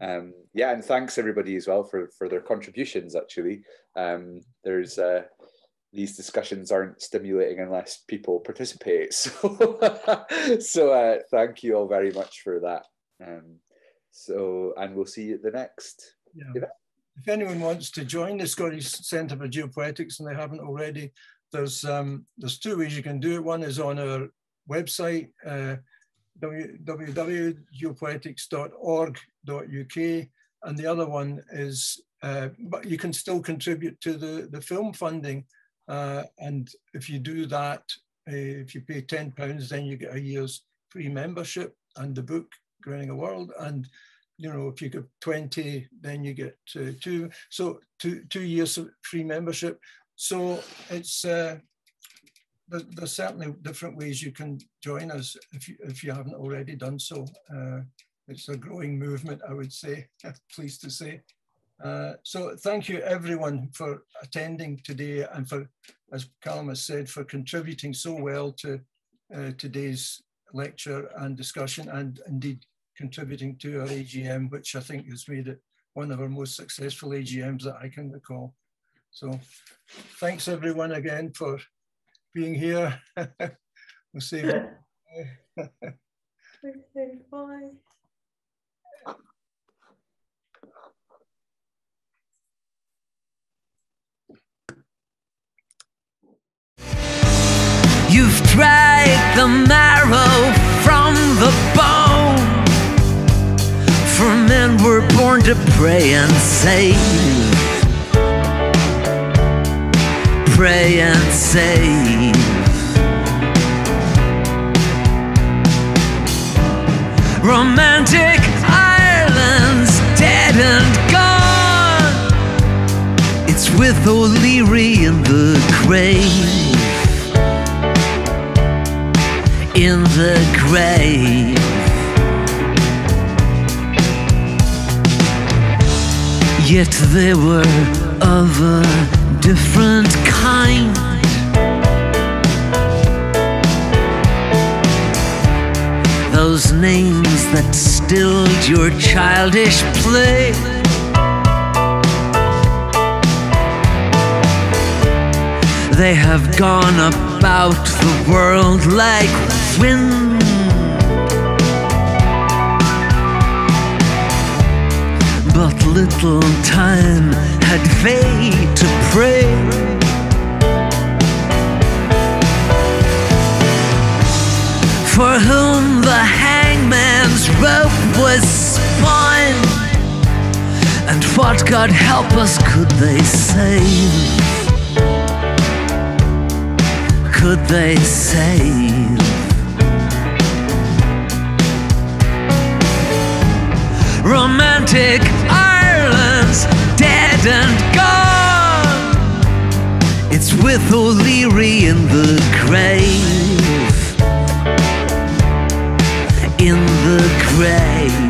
um, yeah, and thanks everybody as well for for their contributions. Actually, um, there's uh, these discussions aren't stimulating unless people participate. [laughs] So, so uh, thank you all very much for that. Um, so, and we'll see you at the next yeah. event. If anyone wants to join the Scottish Centre for Geopoetics and they haven't already, there's um, there's two ways you can do it. One is on our website, uh, www.geopoetics.org.uk, and the other one is, uh, but you can still contribute to the, the film funding. Uh, and if you do that, uh, if you pay £10, then you get a year's free membership and the book Growing a World. And, you know, if you give 20, then you get uh, two. So two, two years of free membership. So it's, uh, there's, there's certainly different ways you can join us if you, if you haven't already done so. Uh, it's a growing movement, I would say, [laughs] pleased to say. Uh, so thank you everyone for attending today and for, as Callum has said, for contributing so well to uh, today's lecture and discussion and indeed contributing to our AGM, which I think has made it one of our most successful AGMs that I can recall. So thanks everyone again for being here. [laughs] we'll see okay, bye. You've dried the marrow from the bone. For men were born to pray and save. Pray and save. Romantic Ireland's dead and gone. It's with O'Leary in the grave in the grave. Yet they were of a different kind. Those names that stilled your childish play. They have gone about the world like wind. But little time had fate to pray. For whom the hangman's rope was spun, and what God help us could they save? could they save? Romantic Ireland's dead and gone. It's with O'Leary in the grave. in the grave.